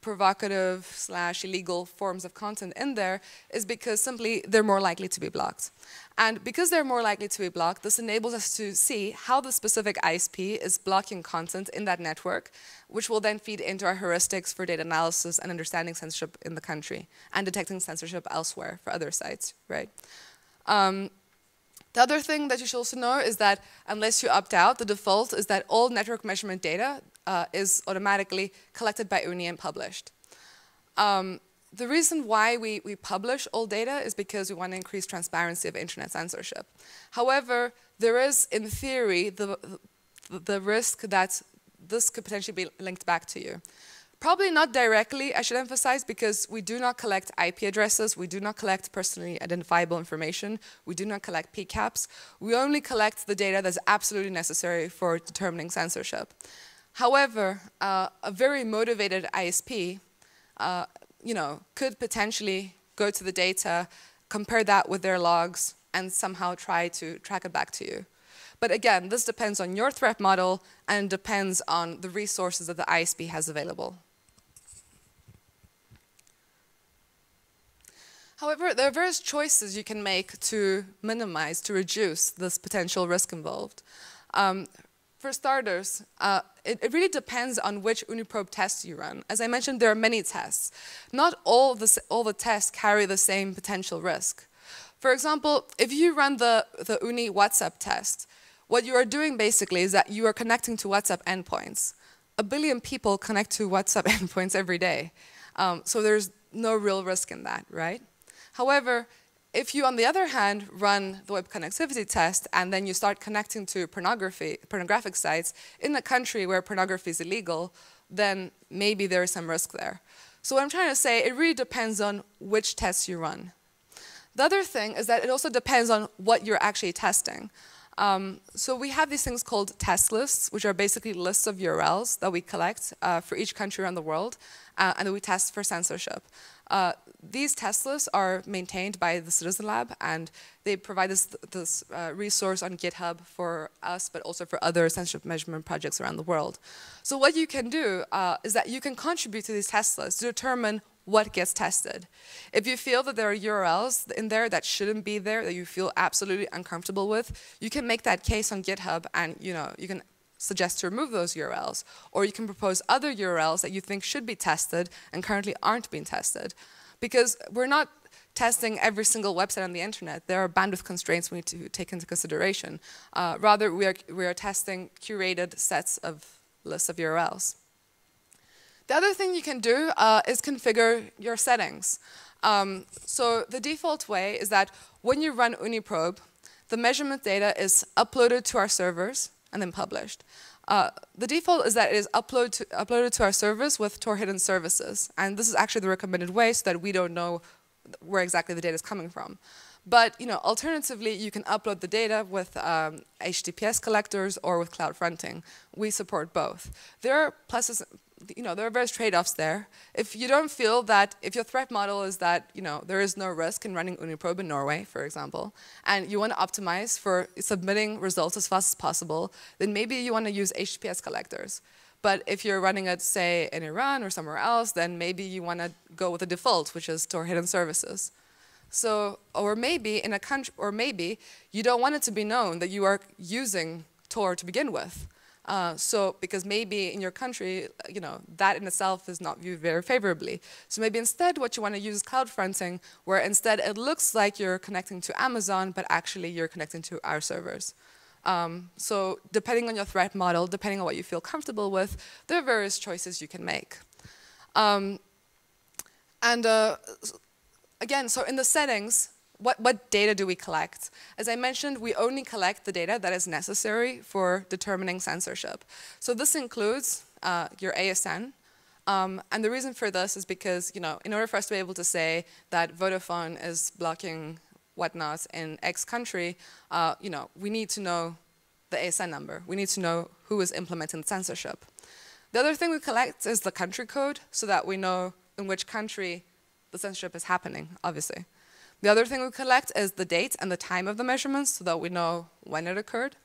provocative slash illegal forms of content in there is because simply they're more likely to be blocked. And because they're more likely to be blocked, this enables us to see how the specific ISP is blocking content in that network, which will then feed into our heuristics for data analysis and understanding censorship in the country and detecting censorship elsewhere for other sites, right? Um, the other thing that you should also know is that unless you opt out, the default is that all network measurement data uh, is automatically collected by OONI and published. Um, the reason why we, we publish all data is because we want to increase transparency of internet censorship. However, there is, in theory, the, the, the risk that this could potentially be linked back to you. Probably not directly, I should emphasize, because we do not collect IP addresses, we do not collect personally identifiable information, we do not collect PCAPs. We only collect the data that's absolutely necessary for determining censorship. However, uh, a very motivated ISP, uh, you know, could potentially go to the data, compare that with their logs, and somehow try to track it back to you. But again, this depends on your threat model and depends on the resources that the ISP has available. However, there are various choices you can make to minimize, to reduce this potential risk involved. Um, for starters, uh, it, it, really depends on which OONI-Probe test you run. As I mentioned, there are many tests. Not all the, all the tests carry the same potential risk. For example, if you run the, the OONI WhatsApp test, what you are doing basically is that you are connecting to WhatsApp endpoints. A billion people connect to WhatsApp endpoints every day. Um, so there's no real risk in that, right? However, if you, on the other hand, run the web connectivity test and then you start connecting to pornography, pornographic sites in a country where pornography is illegal, then maybe there is some risk there. So what I'm trying to say, it really depends on which tests you run. The other thing is that it also depends on what you're actually testing. Um, so we have these things called test lists, which are basically lists of URLs that we collect uh, for each country around the world, uh, and that we test for censorship. Uh, these test lists are maintained by the Citizen Lab, and they provide this, this uh, resource on GitHub for us, but also for other censorship measurement projects around the world. So what you can do uh, is that you can contribute to these test lists to determine what gets tested. If you feel that there are URLs in there that shouldn't be there, that you feel absolutely uncomfortable with, you can make that case on GitHub and you know you can suggest to remove those URLs. Or you can propose other URLs that you think should be tested and currently aren't being tested. Because we're not testing every single website on the internet. There are bandwidth constraints we need to take into consideration. Uh, rather, we are, we are testing curated sets of lists of URLs. The other thing you can do uh, is configure your settings. Um, so the default way is that when you run OONI-Probe, the measurement data is uploaded to our servers and then published. Uh, the default is that it is upload to, uploaded to our service with Tor hidden services. And this is actually the recommended way so that we don't know where exactly the data is coming from. But you know, alternatively, you can upload the data with um, HTTPS collectors or with cloud fronting. We support both. There are pluses, you know, there are various trade-offs there. If you don't feel that, if your threat model is that, you know, there is no risk in running OONI-Probe in Norway, for example, and you want to optimize for submitting results as fast as possible, then maybe you want to use HTTPS collectors. But if you're running it, say, in Iran or somewhere else, then maybe you want to go with the default, which is Tor hidden services. So, or maybe in a country, or maybe you don't want it to be known that you are using Tor to begin with. Uh, so, because maybe in your country, you know, that in itself is not viewed very favorably. So maybe instead what you want to use is cloud fronting, where instead it looks like you're connecting to Amazon, but actually you're connecting to our servers. Um, so depending on your threat model, depending on what you feel comfortable with, there are various choices you can make. Um, and uh, again, so in the settings, what, what data do we collect? As I mentioned, we only collect the data that is necessary for determining censorship. So this includes uh, your ASN. Um, and the reason for this is because, you know, in order for us to be able to say that Vodafone is blocking whatnot in X country, uh, you know, we need to know the ASN number. We need to know who is implementing censorship. The other thing we collect is the country code so that we know in which country the censorship is happening, obviously. The other thing we collect is the date and the time of the measurements so that we know when it occurred.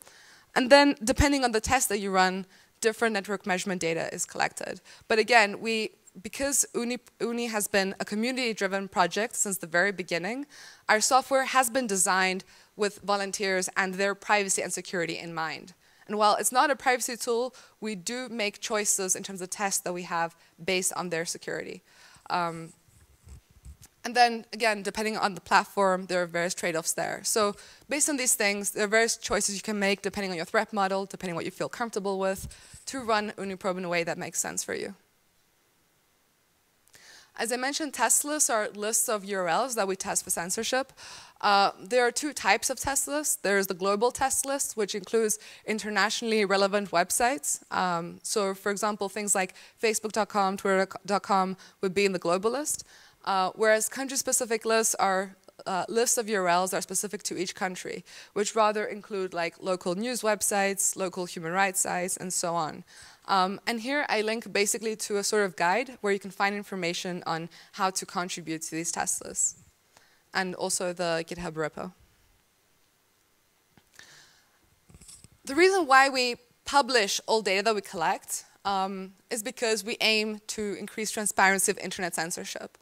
And then, depending on the test that you run, different network measurement data is collected. But again, we, because OONI, OONI has been a community-driven project since the very beginning, our software has been designed with volunteers and their privacy and security in mind. And while it's not a privacy tool, we do make choices in terms of tests that we have based on their security. Um, and then again, depending on the platform, there are various trade-offs there. So based on these things, there are various choices you can make depending on your threat model, depending on what you feel comfortable with, to run OONI-Probe in a way that makes sense for you. As I mentioned, test lists are lists of URLs that we test for censorship. Uh, there are two types of test lists. There's the global test list, which includes internationally relevant websites. Um, so for example, things like facebook.com, twitter.com would be in the global list. Uh, whereas country-specific lists are uh, lists of URLs that are specific to each country, which rather include like local news websites, local human rights sites, and so on. Um, and here I link basically to a sort of guide where you can find information on how to contribute to these test lists, and also the GitHub repo. The reason why we publish all data that we collect um, is because we aim to increase transparency of internet censorship.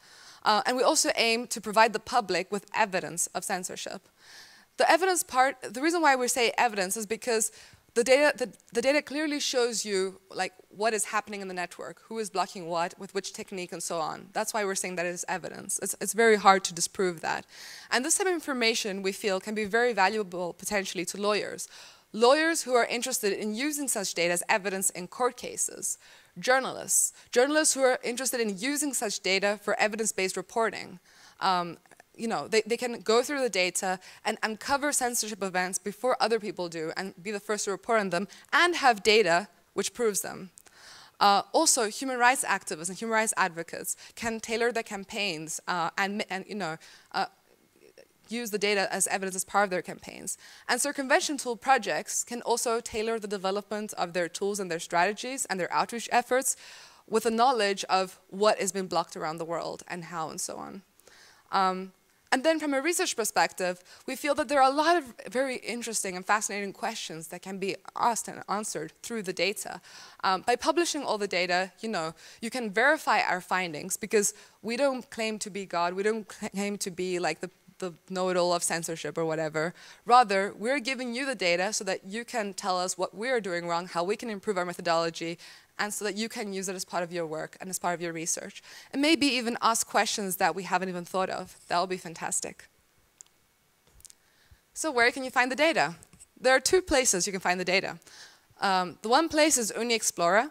Uh, and we also aim to provide the public with evidence of censorship. The evidence part, the reason why we say evidence is because the data, the, the, data clearly shows you like what is happening in the network, who is blocking what, with which technique, and so on. That's why we're saying that it is evidence. It's, it's very hard to disprove that. And this type of information, we feel, can be very valuable potentially to lawyers. Lawyers who are interested in using such data as evidence in court cases, journalists, journalists who are interested in using such data for evidence-based reporting. Um, you know, they, they can go through the data and uncover censorship events before other people do and be the first to report on them and have data which proves them. Uh, also, human rights activists and human rights advocates can tailor their campaigns uh, and, and, you know, uh, use the data as evidence as part of their campaigns. And circumvention tool projects can also tailor the development of their tools and their strategies and their outreach efforts with a knowledge of what has been blocked around the world and how and so on. Um, and then from a research perspective, we feel that there are a lot of very interesting and fascinating questions that can be asked and answered through the data. Um, by publishing all the data, you know, you can verify our findings because we don't claim to be God, we don't claim to be like the the know-it-all of censorship or whatever. Rather, we're giving you the data so that you can tell us what we're doing wrong, how we can improve our methodology, and so that you can use it as part of your work and as part of your research. And maybe even ask questions that we haven't even thought of. That would be fantastic. So where can you find the data? There are two places you can find the data. Um, the one place is OONI Explorer.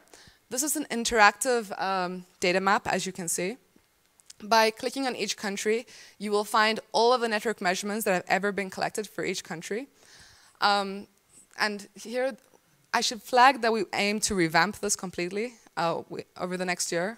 This is an interactive um, data map, as you can see. By clicking on each country, you will find all of the network measurements that have ever been collected for each country. Um, and here, I should flag that we aim to revamp this completely uh, over the next year.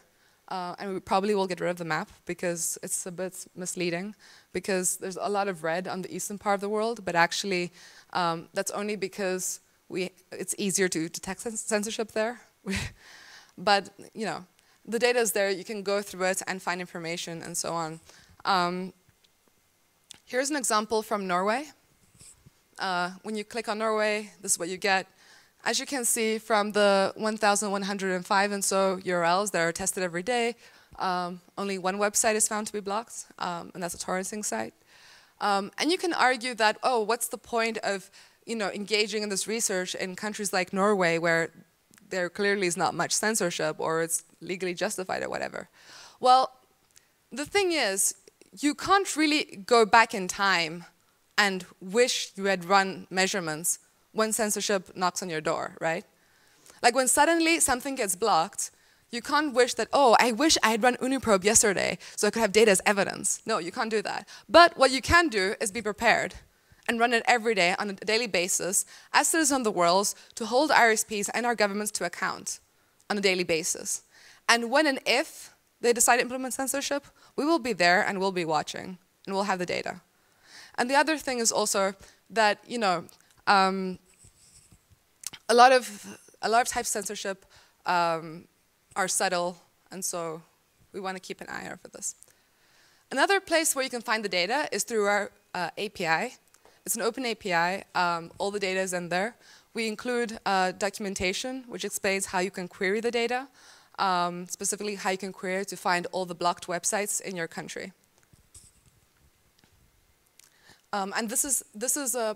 Uh, and we probably will get rid of the map because it's a bit misleading because there's a lot of red on the eastern part of the world, but actually um, that's only because we, it's easier to detect censorship there. but, you know, the data is there, you can go through it and find information and so on. Um, here's an example from Norway. Uh, when you click on Norway, this is what you get. As you can see from the 1,105 and so URLs that are tested every day, um, only one website is found to be blocked, um, and that's a torrenting site. Um, and you can argue that, oh, what's the point of you know, engaging in this research in countries like Norway where there clearly is not much censorship or it's legally justified or whatever? Well, the thing is, you can't really go back in time and wish you had run measurements when censorship knocks on your door, right? Like when suddenly something gets blocked, you can't wish that, oh, I wish I had run OONI-Probe yesterday so I could have data as evidence. No, you can't do that. But what you can do is be prepared and run it every day on a daily basis as citizens of the world to hold ISPs and our governments to account on a daily basis. And when and if they decide to implement censorship, we will be there and we'll be watching and we'll have the data. And the other thing is also that, you know, um, a lot of a lot of type censorship um, are subtle, and so we want to keep an eye out for this. Another place where you can find the data is through our uh, API. It's an open API. Um, all the data is in there. We include uh, documentation, which explains how you can query the data, um, specifically how you can query to find all the blocked websites in your country. Um, and this is this is a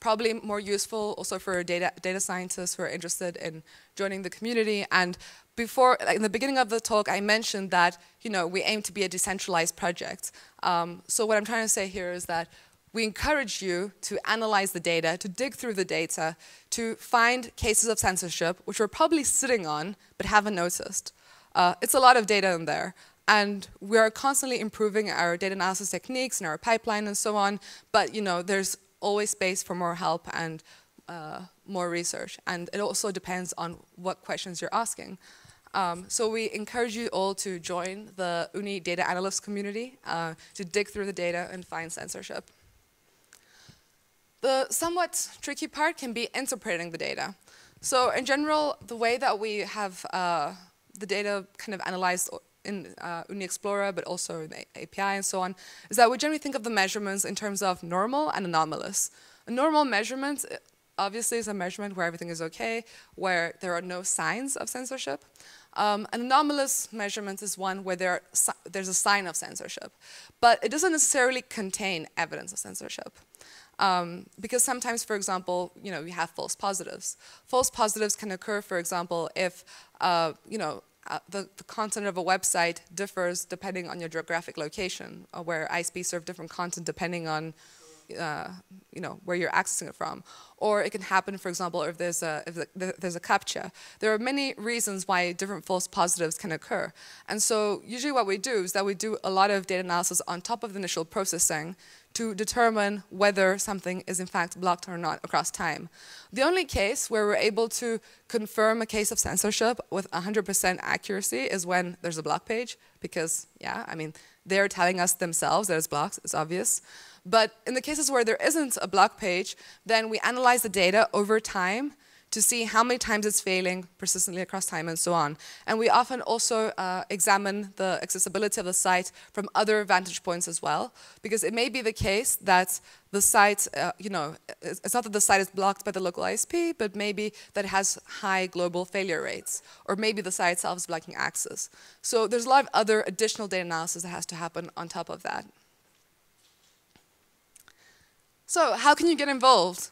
probably more useful also for data, data scientists who are interested in joining the community. And before, like in the beginning of the talk, I mentioned that you know we aim to be a decentralized project. Um, so what I'm trying to say here is that we encourage you to analyze the data, to dig through the data, to find cases of censorship, which we're probably sitting on but haven't noticed. Uh, it's a lot of data in there. And we are constantly improving our data analysis techniques and our pipeline and so on. But you know, there's always space for more help and uh, more research. And it also depends on what questions you're asking. Um, so we encourage you all to join the OONI data analyst community uh, to dig through the data and find censorship. The somewhat tricky part can be interpreting the data. So in general, the way that we have uh, the data kind of analyzed in uh, OONI Explorer, but also in the API and so on, is that we generally think of the measurements in terms of normal and anomalous. A normal measurement uh, obviously is a measurement where everything is okay, where there are no signs of censorship. Um, an anomalous measurement is one where there there's a sign of censorship, but it doesn't necessarily contain evidence of censorship. Um, because sometimes, for example, you know, we have false positives. False positives can occur, for example, if, uh, you know, uh, the, the, content of a website differs depending on your geographic location, uh, where ISP serve different content depending on uh, you know, where you're accessing it from. Or it can happen, for example, if there's a, if there's a CAPTCHA. There are many reasons why different false positives can occur. And so usually what we do is that we do a lot of data analysis on top of the initial processing to determine whether something is in fact blocked or not across time. The only case where we're able to confirm a case of censorship with 100% accuracy is when there's a block page, because, yeah, I mean, they're telling us themselves that it's blocked, it's obvious. But in the cases where there isn't a block page, then we analyze the data over time to see how many times it's failing persistently across time and so on. And we often also uh, examine the accessibility of the site from other vantage points as well, because it may be the case that the site, uh, you know, it's not that the site is blocked by the local ISP, but maybe that it has high global failure rates, or maybe the site itself is blocking access. So there's a lot of other additional data analysis that has to happen on top of that. So how can you get involved?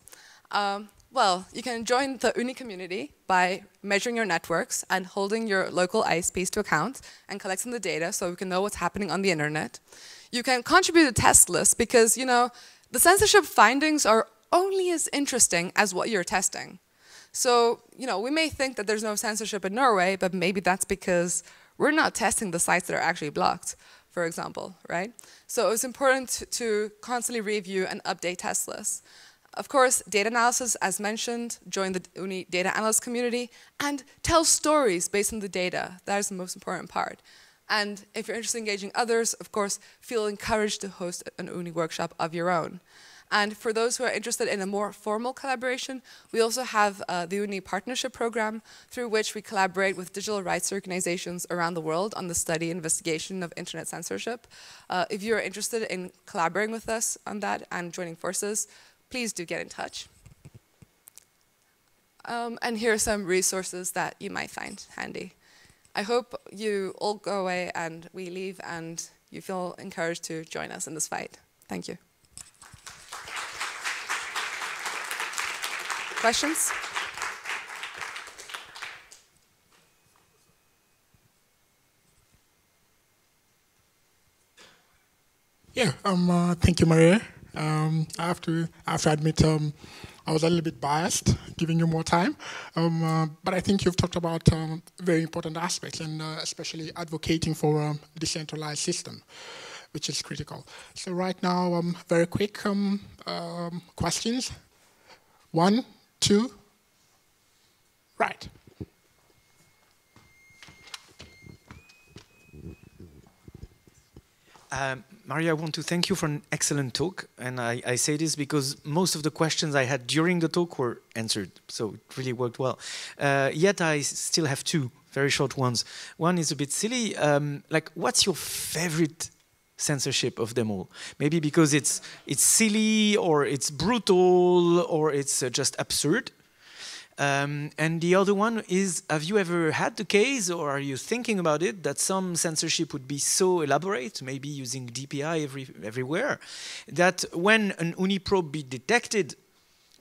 Um, well, you can join the OONI community by measuring your networks and holding your local ISPs to account and collecting the data so we can know what's happening on the internet. You can contribute to test lists because, you know, the censorship findings are only as interesting as what you're testing. So, you know, we may think that there's no censorship in Norway, but maybe that's because we're not testing the sites that are actually blocked, for example, right? So it's important to constantly review and update test lists. Of course, data analysis, as mentioned, join the OONI data analyst community and tell stories based on the data. That is the most important part. And if you're interested in engaging others, of course, feel encouraged to host an OONI workshop of your own. And for those who are interested in a more formal collaboration, we also have uh, the OONI Partnership Program, through which we collaborate with digital rights organizations around the world on the study and investigation of internet censorship. Uh, if you're interested in collaborating with us on that and joining forces, please do get in touch. Um, and here are some resources that you might find handy. I hope you all go away and we leave and you feel encouraged to join us in this fight. Thank you. Questions? Yeah, um, uh, thank you, Maria. Um, I have to, I have to admit, um, I was a little bit biased, giving you more time. Um, uh, but I think you've talked about um, very important aspects, and uh, especially advocating for a decentralized system, which is critical. So right now, um, very quick um, questions. One, two, right. Um, Maria, I want to thank you for an excellent talk. And I, I, say this because most of the questions I had during the talk were answered. So it really worked well. Uh, yet I still have two very short ones. One is a bit silly. Um, like, what's your favorite censorship of them all? Maybe because it's, it's silly or it's brutal or it's uh, just absurd. Um, and the other one is, have you ever had the case, or are you thinking about it, that some censorship would be so elaborate, maybe using DPI every, everywhere, that when an OONI-Probe be detected,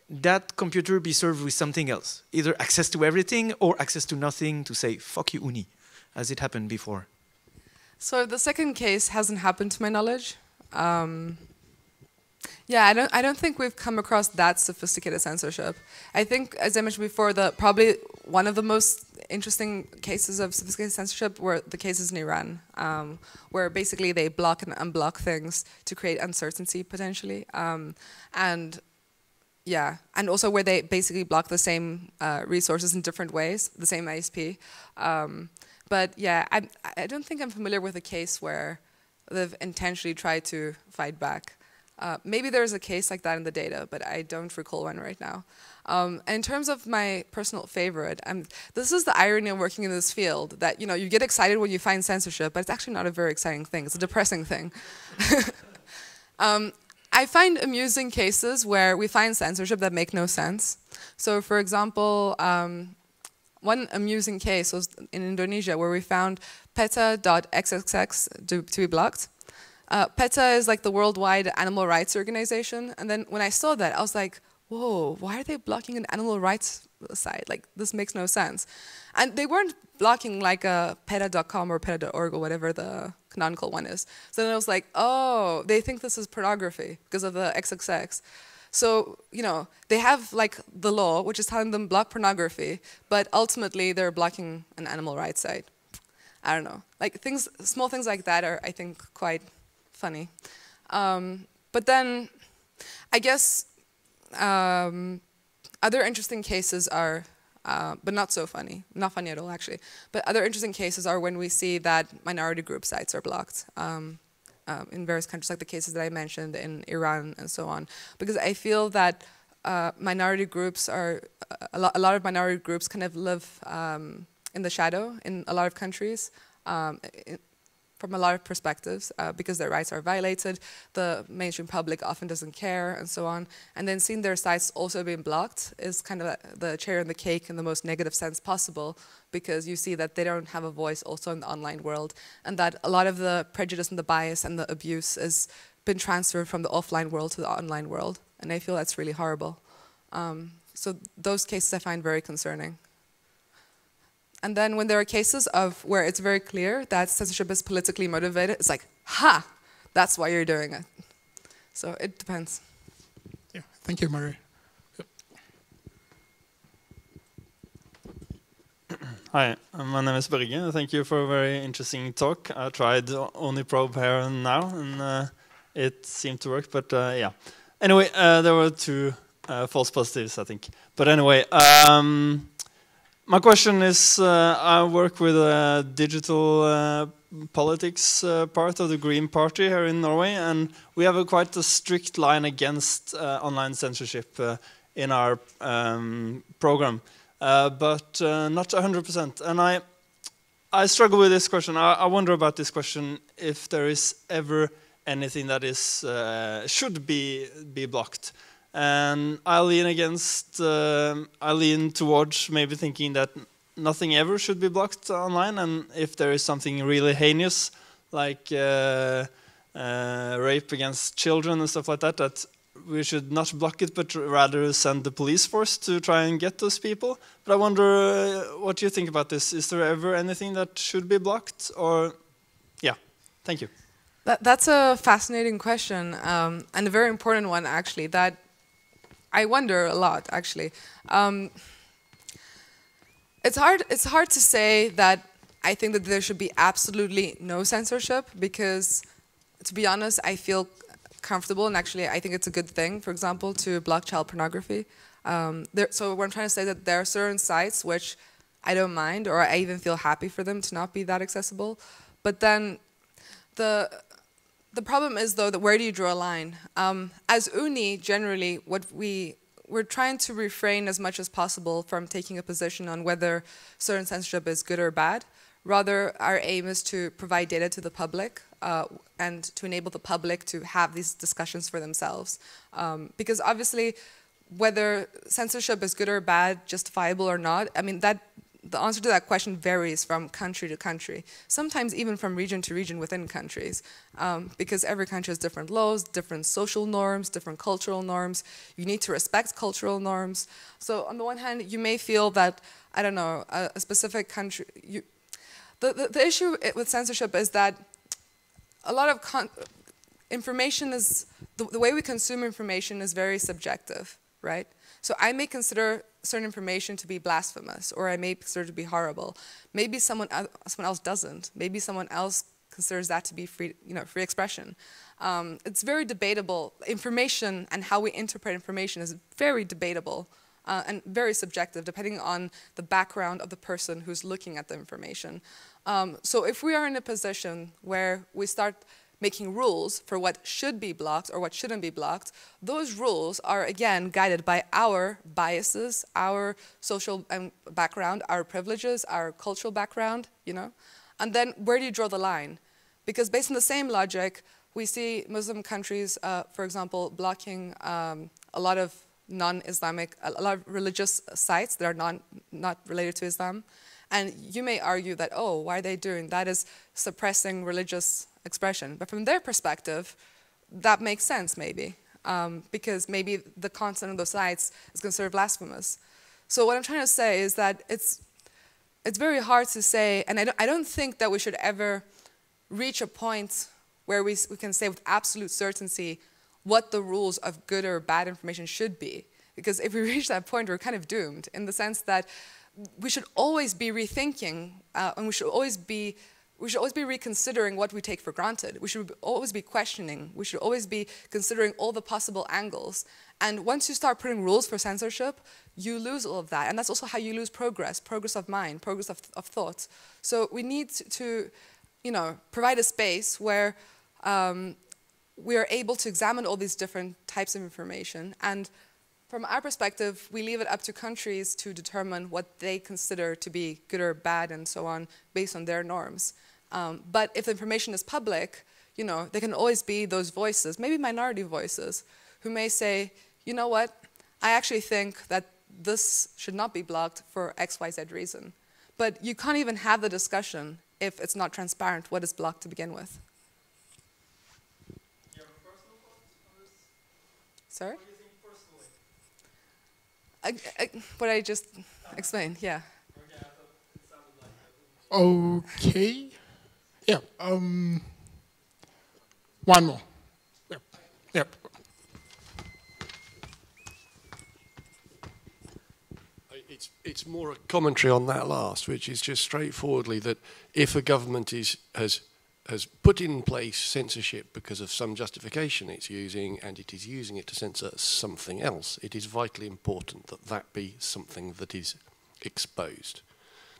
that computer be served with something else, either access to everything or access to nothing to say, fuck you, OONI, as it happened before? So the second case hasn't happened to my knowledge. Um, yeah, I don't. I don't think we've come across that sophisticated censorship. I think, as I mentioned before, that probably one of the most interesting cases of sophisticated censorship were the cases in Iran, um, where basically they block and unblock things to create uncertainty potentially, um, and yeah, and also where they basically block the same uh, resources in different ways, the same ISP. Um, but yeah, I I don't think I'm familiar with a case where they've intentionally tried to fight back. Uh, maybe there's a case like that in the data, but I don't recall one right now. Um, in terms of my personal favorite, um, this is the irony of working in this field, that you know you get excited when you find censorship, but it's actually not a very exciting thing. It's a depressing thing. um, I find amusing cases where we find censorship that make no sense. So for example, um, one amusing case was in Indonesia where we found peta.xxx to, to be blocked. Uh, PETA is like the worldwide animal rights organization. And then when I saw that, I was like, whoa, why are they blocking an animal rights site? Like, this makes no sense. And they weren't blocking like a PETA.com or PETA.org or whatever the canonical one is. So then I was like, oh, they think this is pornography because of the XXX. So, you know, they have like the law, which is telling them block pornography, but ultimately they're blocking an animal rights site. I don't know. Like things, small things like that are, I think, quite funny. Um, but then, I guess um, other interesting cases are, uh, but not so funny, not funny at all actually, but other interesting cases are when we see that minority group sites are blocked um, uh, in various countries, like the cases that I mentioned in Iran and so on. Because I feel that uh, minority groups are a lot, a lot, of minority groups kind of live um, in the shadow in a lot of countries. Um, from a lot of perspectives uh, because their rights are violated, the mainstream public often doesn't care, and so on. And then seeing their sites also being blocked is kind of the cherry on the cake in the most negative sense possible because you see that they don't have a voice also in the online world, and that a lot of the prejudice and the bias and the abuse has been transferred from the offline world to the online world, and I feel that's really horrible. Um, so those cases I find very concerning. And then when there are cases of where it's very clear that censorship is politically motivated, it's like, ha, that's why you're doing it. So it depends. Yeah, thank you, Marie. Hi, my name is Berge. Thank you for a very interesting talk. I tried OONI-Probe here and now, and uh, it seemed to work, but uh, yeah. Anyway, uh, there were two uh, false positives, I think. But anyway, um, my question is, uh, I work with a digital uh, politics uh, part of the Green Party here in Norway, and we have a quite a strict line against uh, online censorship uh, in our um, program, uh, but not 100%. And I, I struggle with this question. I, I, wonder about this question: if there is ever anything that is should be be blocked. And I lean against, uh, I lean towards maybe thinking that nothing ever should be blocked online, and if there is something really heinous, like uh, uh, rape against children and stuff like that, that we should not block it, but rather send the police force to try and get those people. But I wonder uh, what do you think about this. Is there ever anything that should be blocked, or yeah? Thank you. That, that's a fascinating question um, and a very important one, actually. That I wonder a lot, actually. Um, it's hard. It's hard to say that I think that there should be absolutely no censorship because, to be honest, I feel comfortable and actually I think it's a good thing. For example, to block child pornography. Um, there, so what I'm trying to say is that there are certain sites which I don't mind, or I even feel happy for them to not be that accessible. But then the the problem is though that where do you draw a line? Um, as OONI, generally, what we we're trying to refrain as much as possible from taking a position on whether certain censorship is good or bad. Rather, our aim is to provide data to the public uh, and to enable the public to have these discussions for themselves. Um, because obviously, whether censorship is good or bad, justifiable or not, I mean, that the answer to that question varies from country to country, sometimes even from region to region within countries, um, because every country has different laws, different social norms, different cultural norms. You need to respect cultural norms. So on the one hand, you may feel that, I don't know, a, a specific country, you, the, the, the, issue with censorship is that a lot of information is, the, the way we consume information is very subjective, right? So I may consider certain information to be blasphemous, or I may consider to be horrible. Maybe someone, someone else doesn't. Maybe someone else considers that to be free, you know, free expression. Um, it's very debatable. Information and how we interpret information is very debatable uh, and very subjective, depending on the background of the person who's looking at the information. Um, so if we are in a position where we start making rules for what should be blocked or what shouldn't be blocked, those rules are again guided by our biases, our social um, background, our privileges, our cultural background, you know? And then where do you draw the line? Because based on the same logic, we see Muslim countries, uh, for example, blocking um, a lot of non-Islamic, a lot of religious sites that are non, not related to Islam. And you may argue that, oh, why are they doing that is suppressing religious expression. But from their perspective, that makes sense maybe, um, because maybe the content of those sites is considered blasphemous. So what I'm trying to say is that it's, it's very hard to say, and I don't, I don't think that we should ever reach a point where we, we can say with absolute certainty what the rules of good or bad information should be. Because if we reach that point, we're kind of doomed in the sense that we should always be rethinking uh, and we should always be we should always be reconsidering what we take for granted. We should always be questioning. We should always be considering all the possible angles. And once you start putting rules for censorship, you lose all of that. And that's also how you lose progress, progress of mind, progress of, of thought. So we need to, you know, provide a space where um, we are able to examine all these different types of information and from our perspective, we leave it up to countries to determine what they consider to be good or bad and so on based on their norms. Um, but if the information is public, you know, there can always be those voices, maybe minority voices, who may say, you know what, I actually think that this should not be blocked for X, Y, Z reason. But you can't even have the discussion if it's not transparent what is blocked to begin with. Sorry? I, I, what I just explained, yeah. Okay. Yeah. Um. One more. Yep. Yep. It's, it's more a commentary on that last, which is just straightforwardly that if a government is, has, has put in place censorship because of some justification it's using and it is using it to censor something else, it is vitally important that that be something that is exposed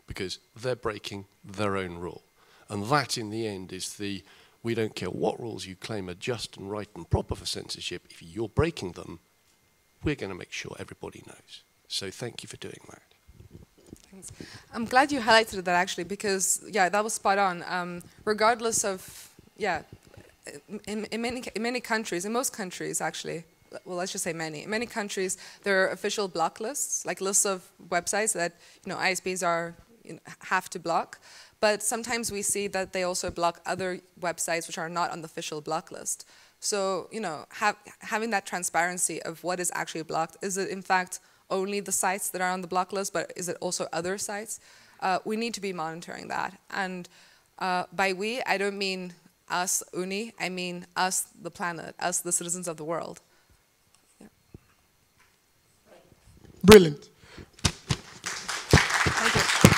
because they're breaking their own rule. And that, in the end, is the we don't care what rules you claim are just and right and proper for censorship. If you're breaking them, we're going to make sure everybody knows. So thank you for doing that. Thanks. I'm glad you highlighted that actually because yeah, that was spot on. Um, regardless of yeah, in, in, many in many countries, in most countries actually, well let's just say many. In many countries, there are official block lists, like lists of websites that you know ISPs are you know, have to block. But sometimes we see that they also block other websites which are not on the official block list. So you know, have, having that transparency of what is actually blocked is it in fact only the sites that are on the block list, but is it also other sites? Uh, we need to be monitoring that. And uh, by we, I don't mean us, OONI, I mean us, the planet, us, the citizens of the world. Yeah. Brilliant. Thank you.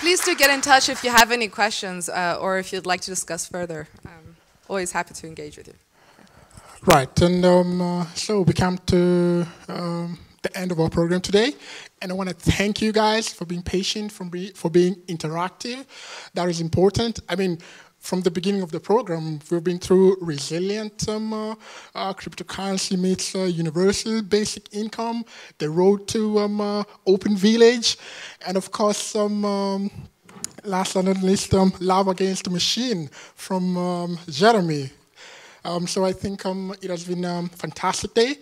Please do get in touch if you have any questions uh, or if you'd like to discuss further. I'm always happy to engage with you. Right, and um, uh, so we come to um, the end of our program today, and I want to thank you guys for being patient, for, be, for being interactive. That is important. I mean, from the beginning of the program, we've been through resilient um, uh, uh, cryptocurrency meets uh, universal basic income, the road to um, uh, open village, and of course, um, last but not least, um, love against the machine from um, Jeremy. Um, so I think um, it has been a fantastic day.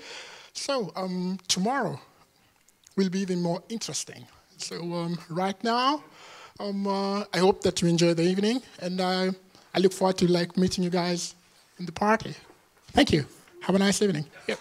So um, tomorrow will be even more interesting. So um, right now, um, uh, I hope that you enjoy the evening, and uh, I look forward to like meeting you guys in the party. Thank you. Have a nice evening. Yep.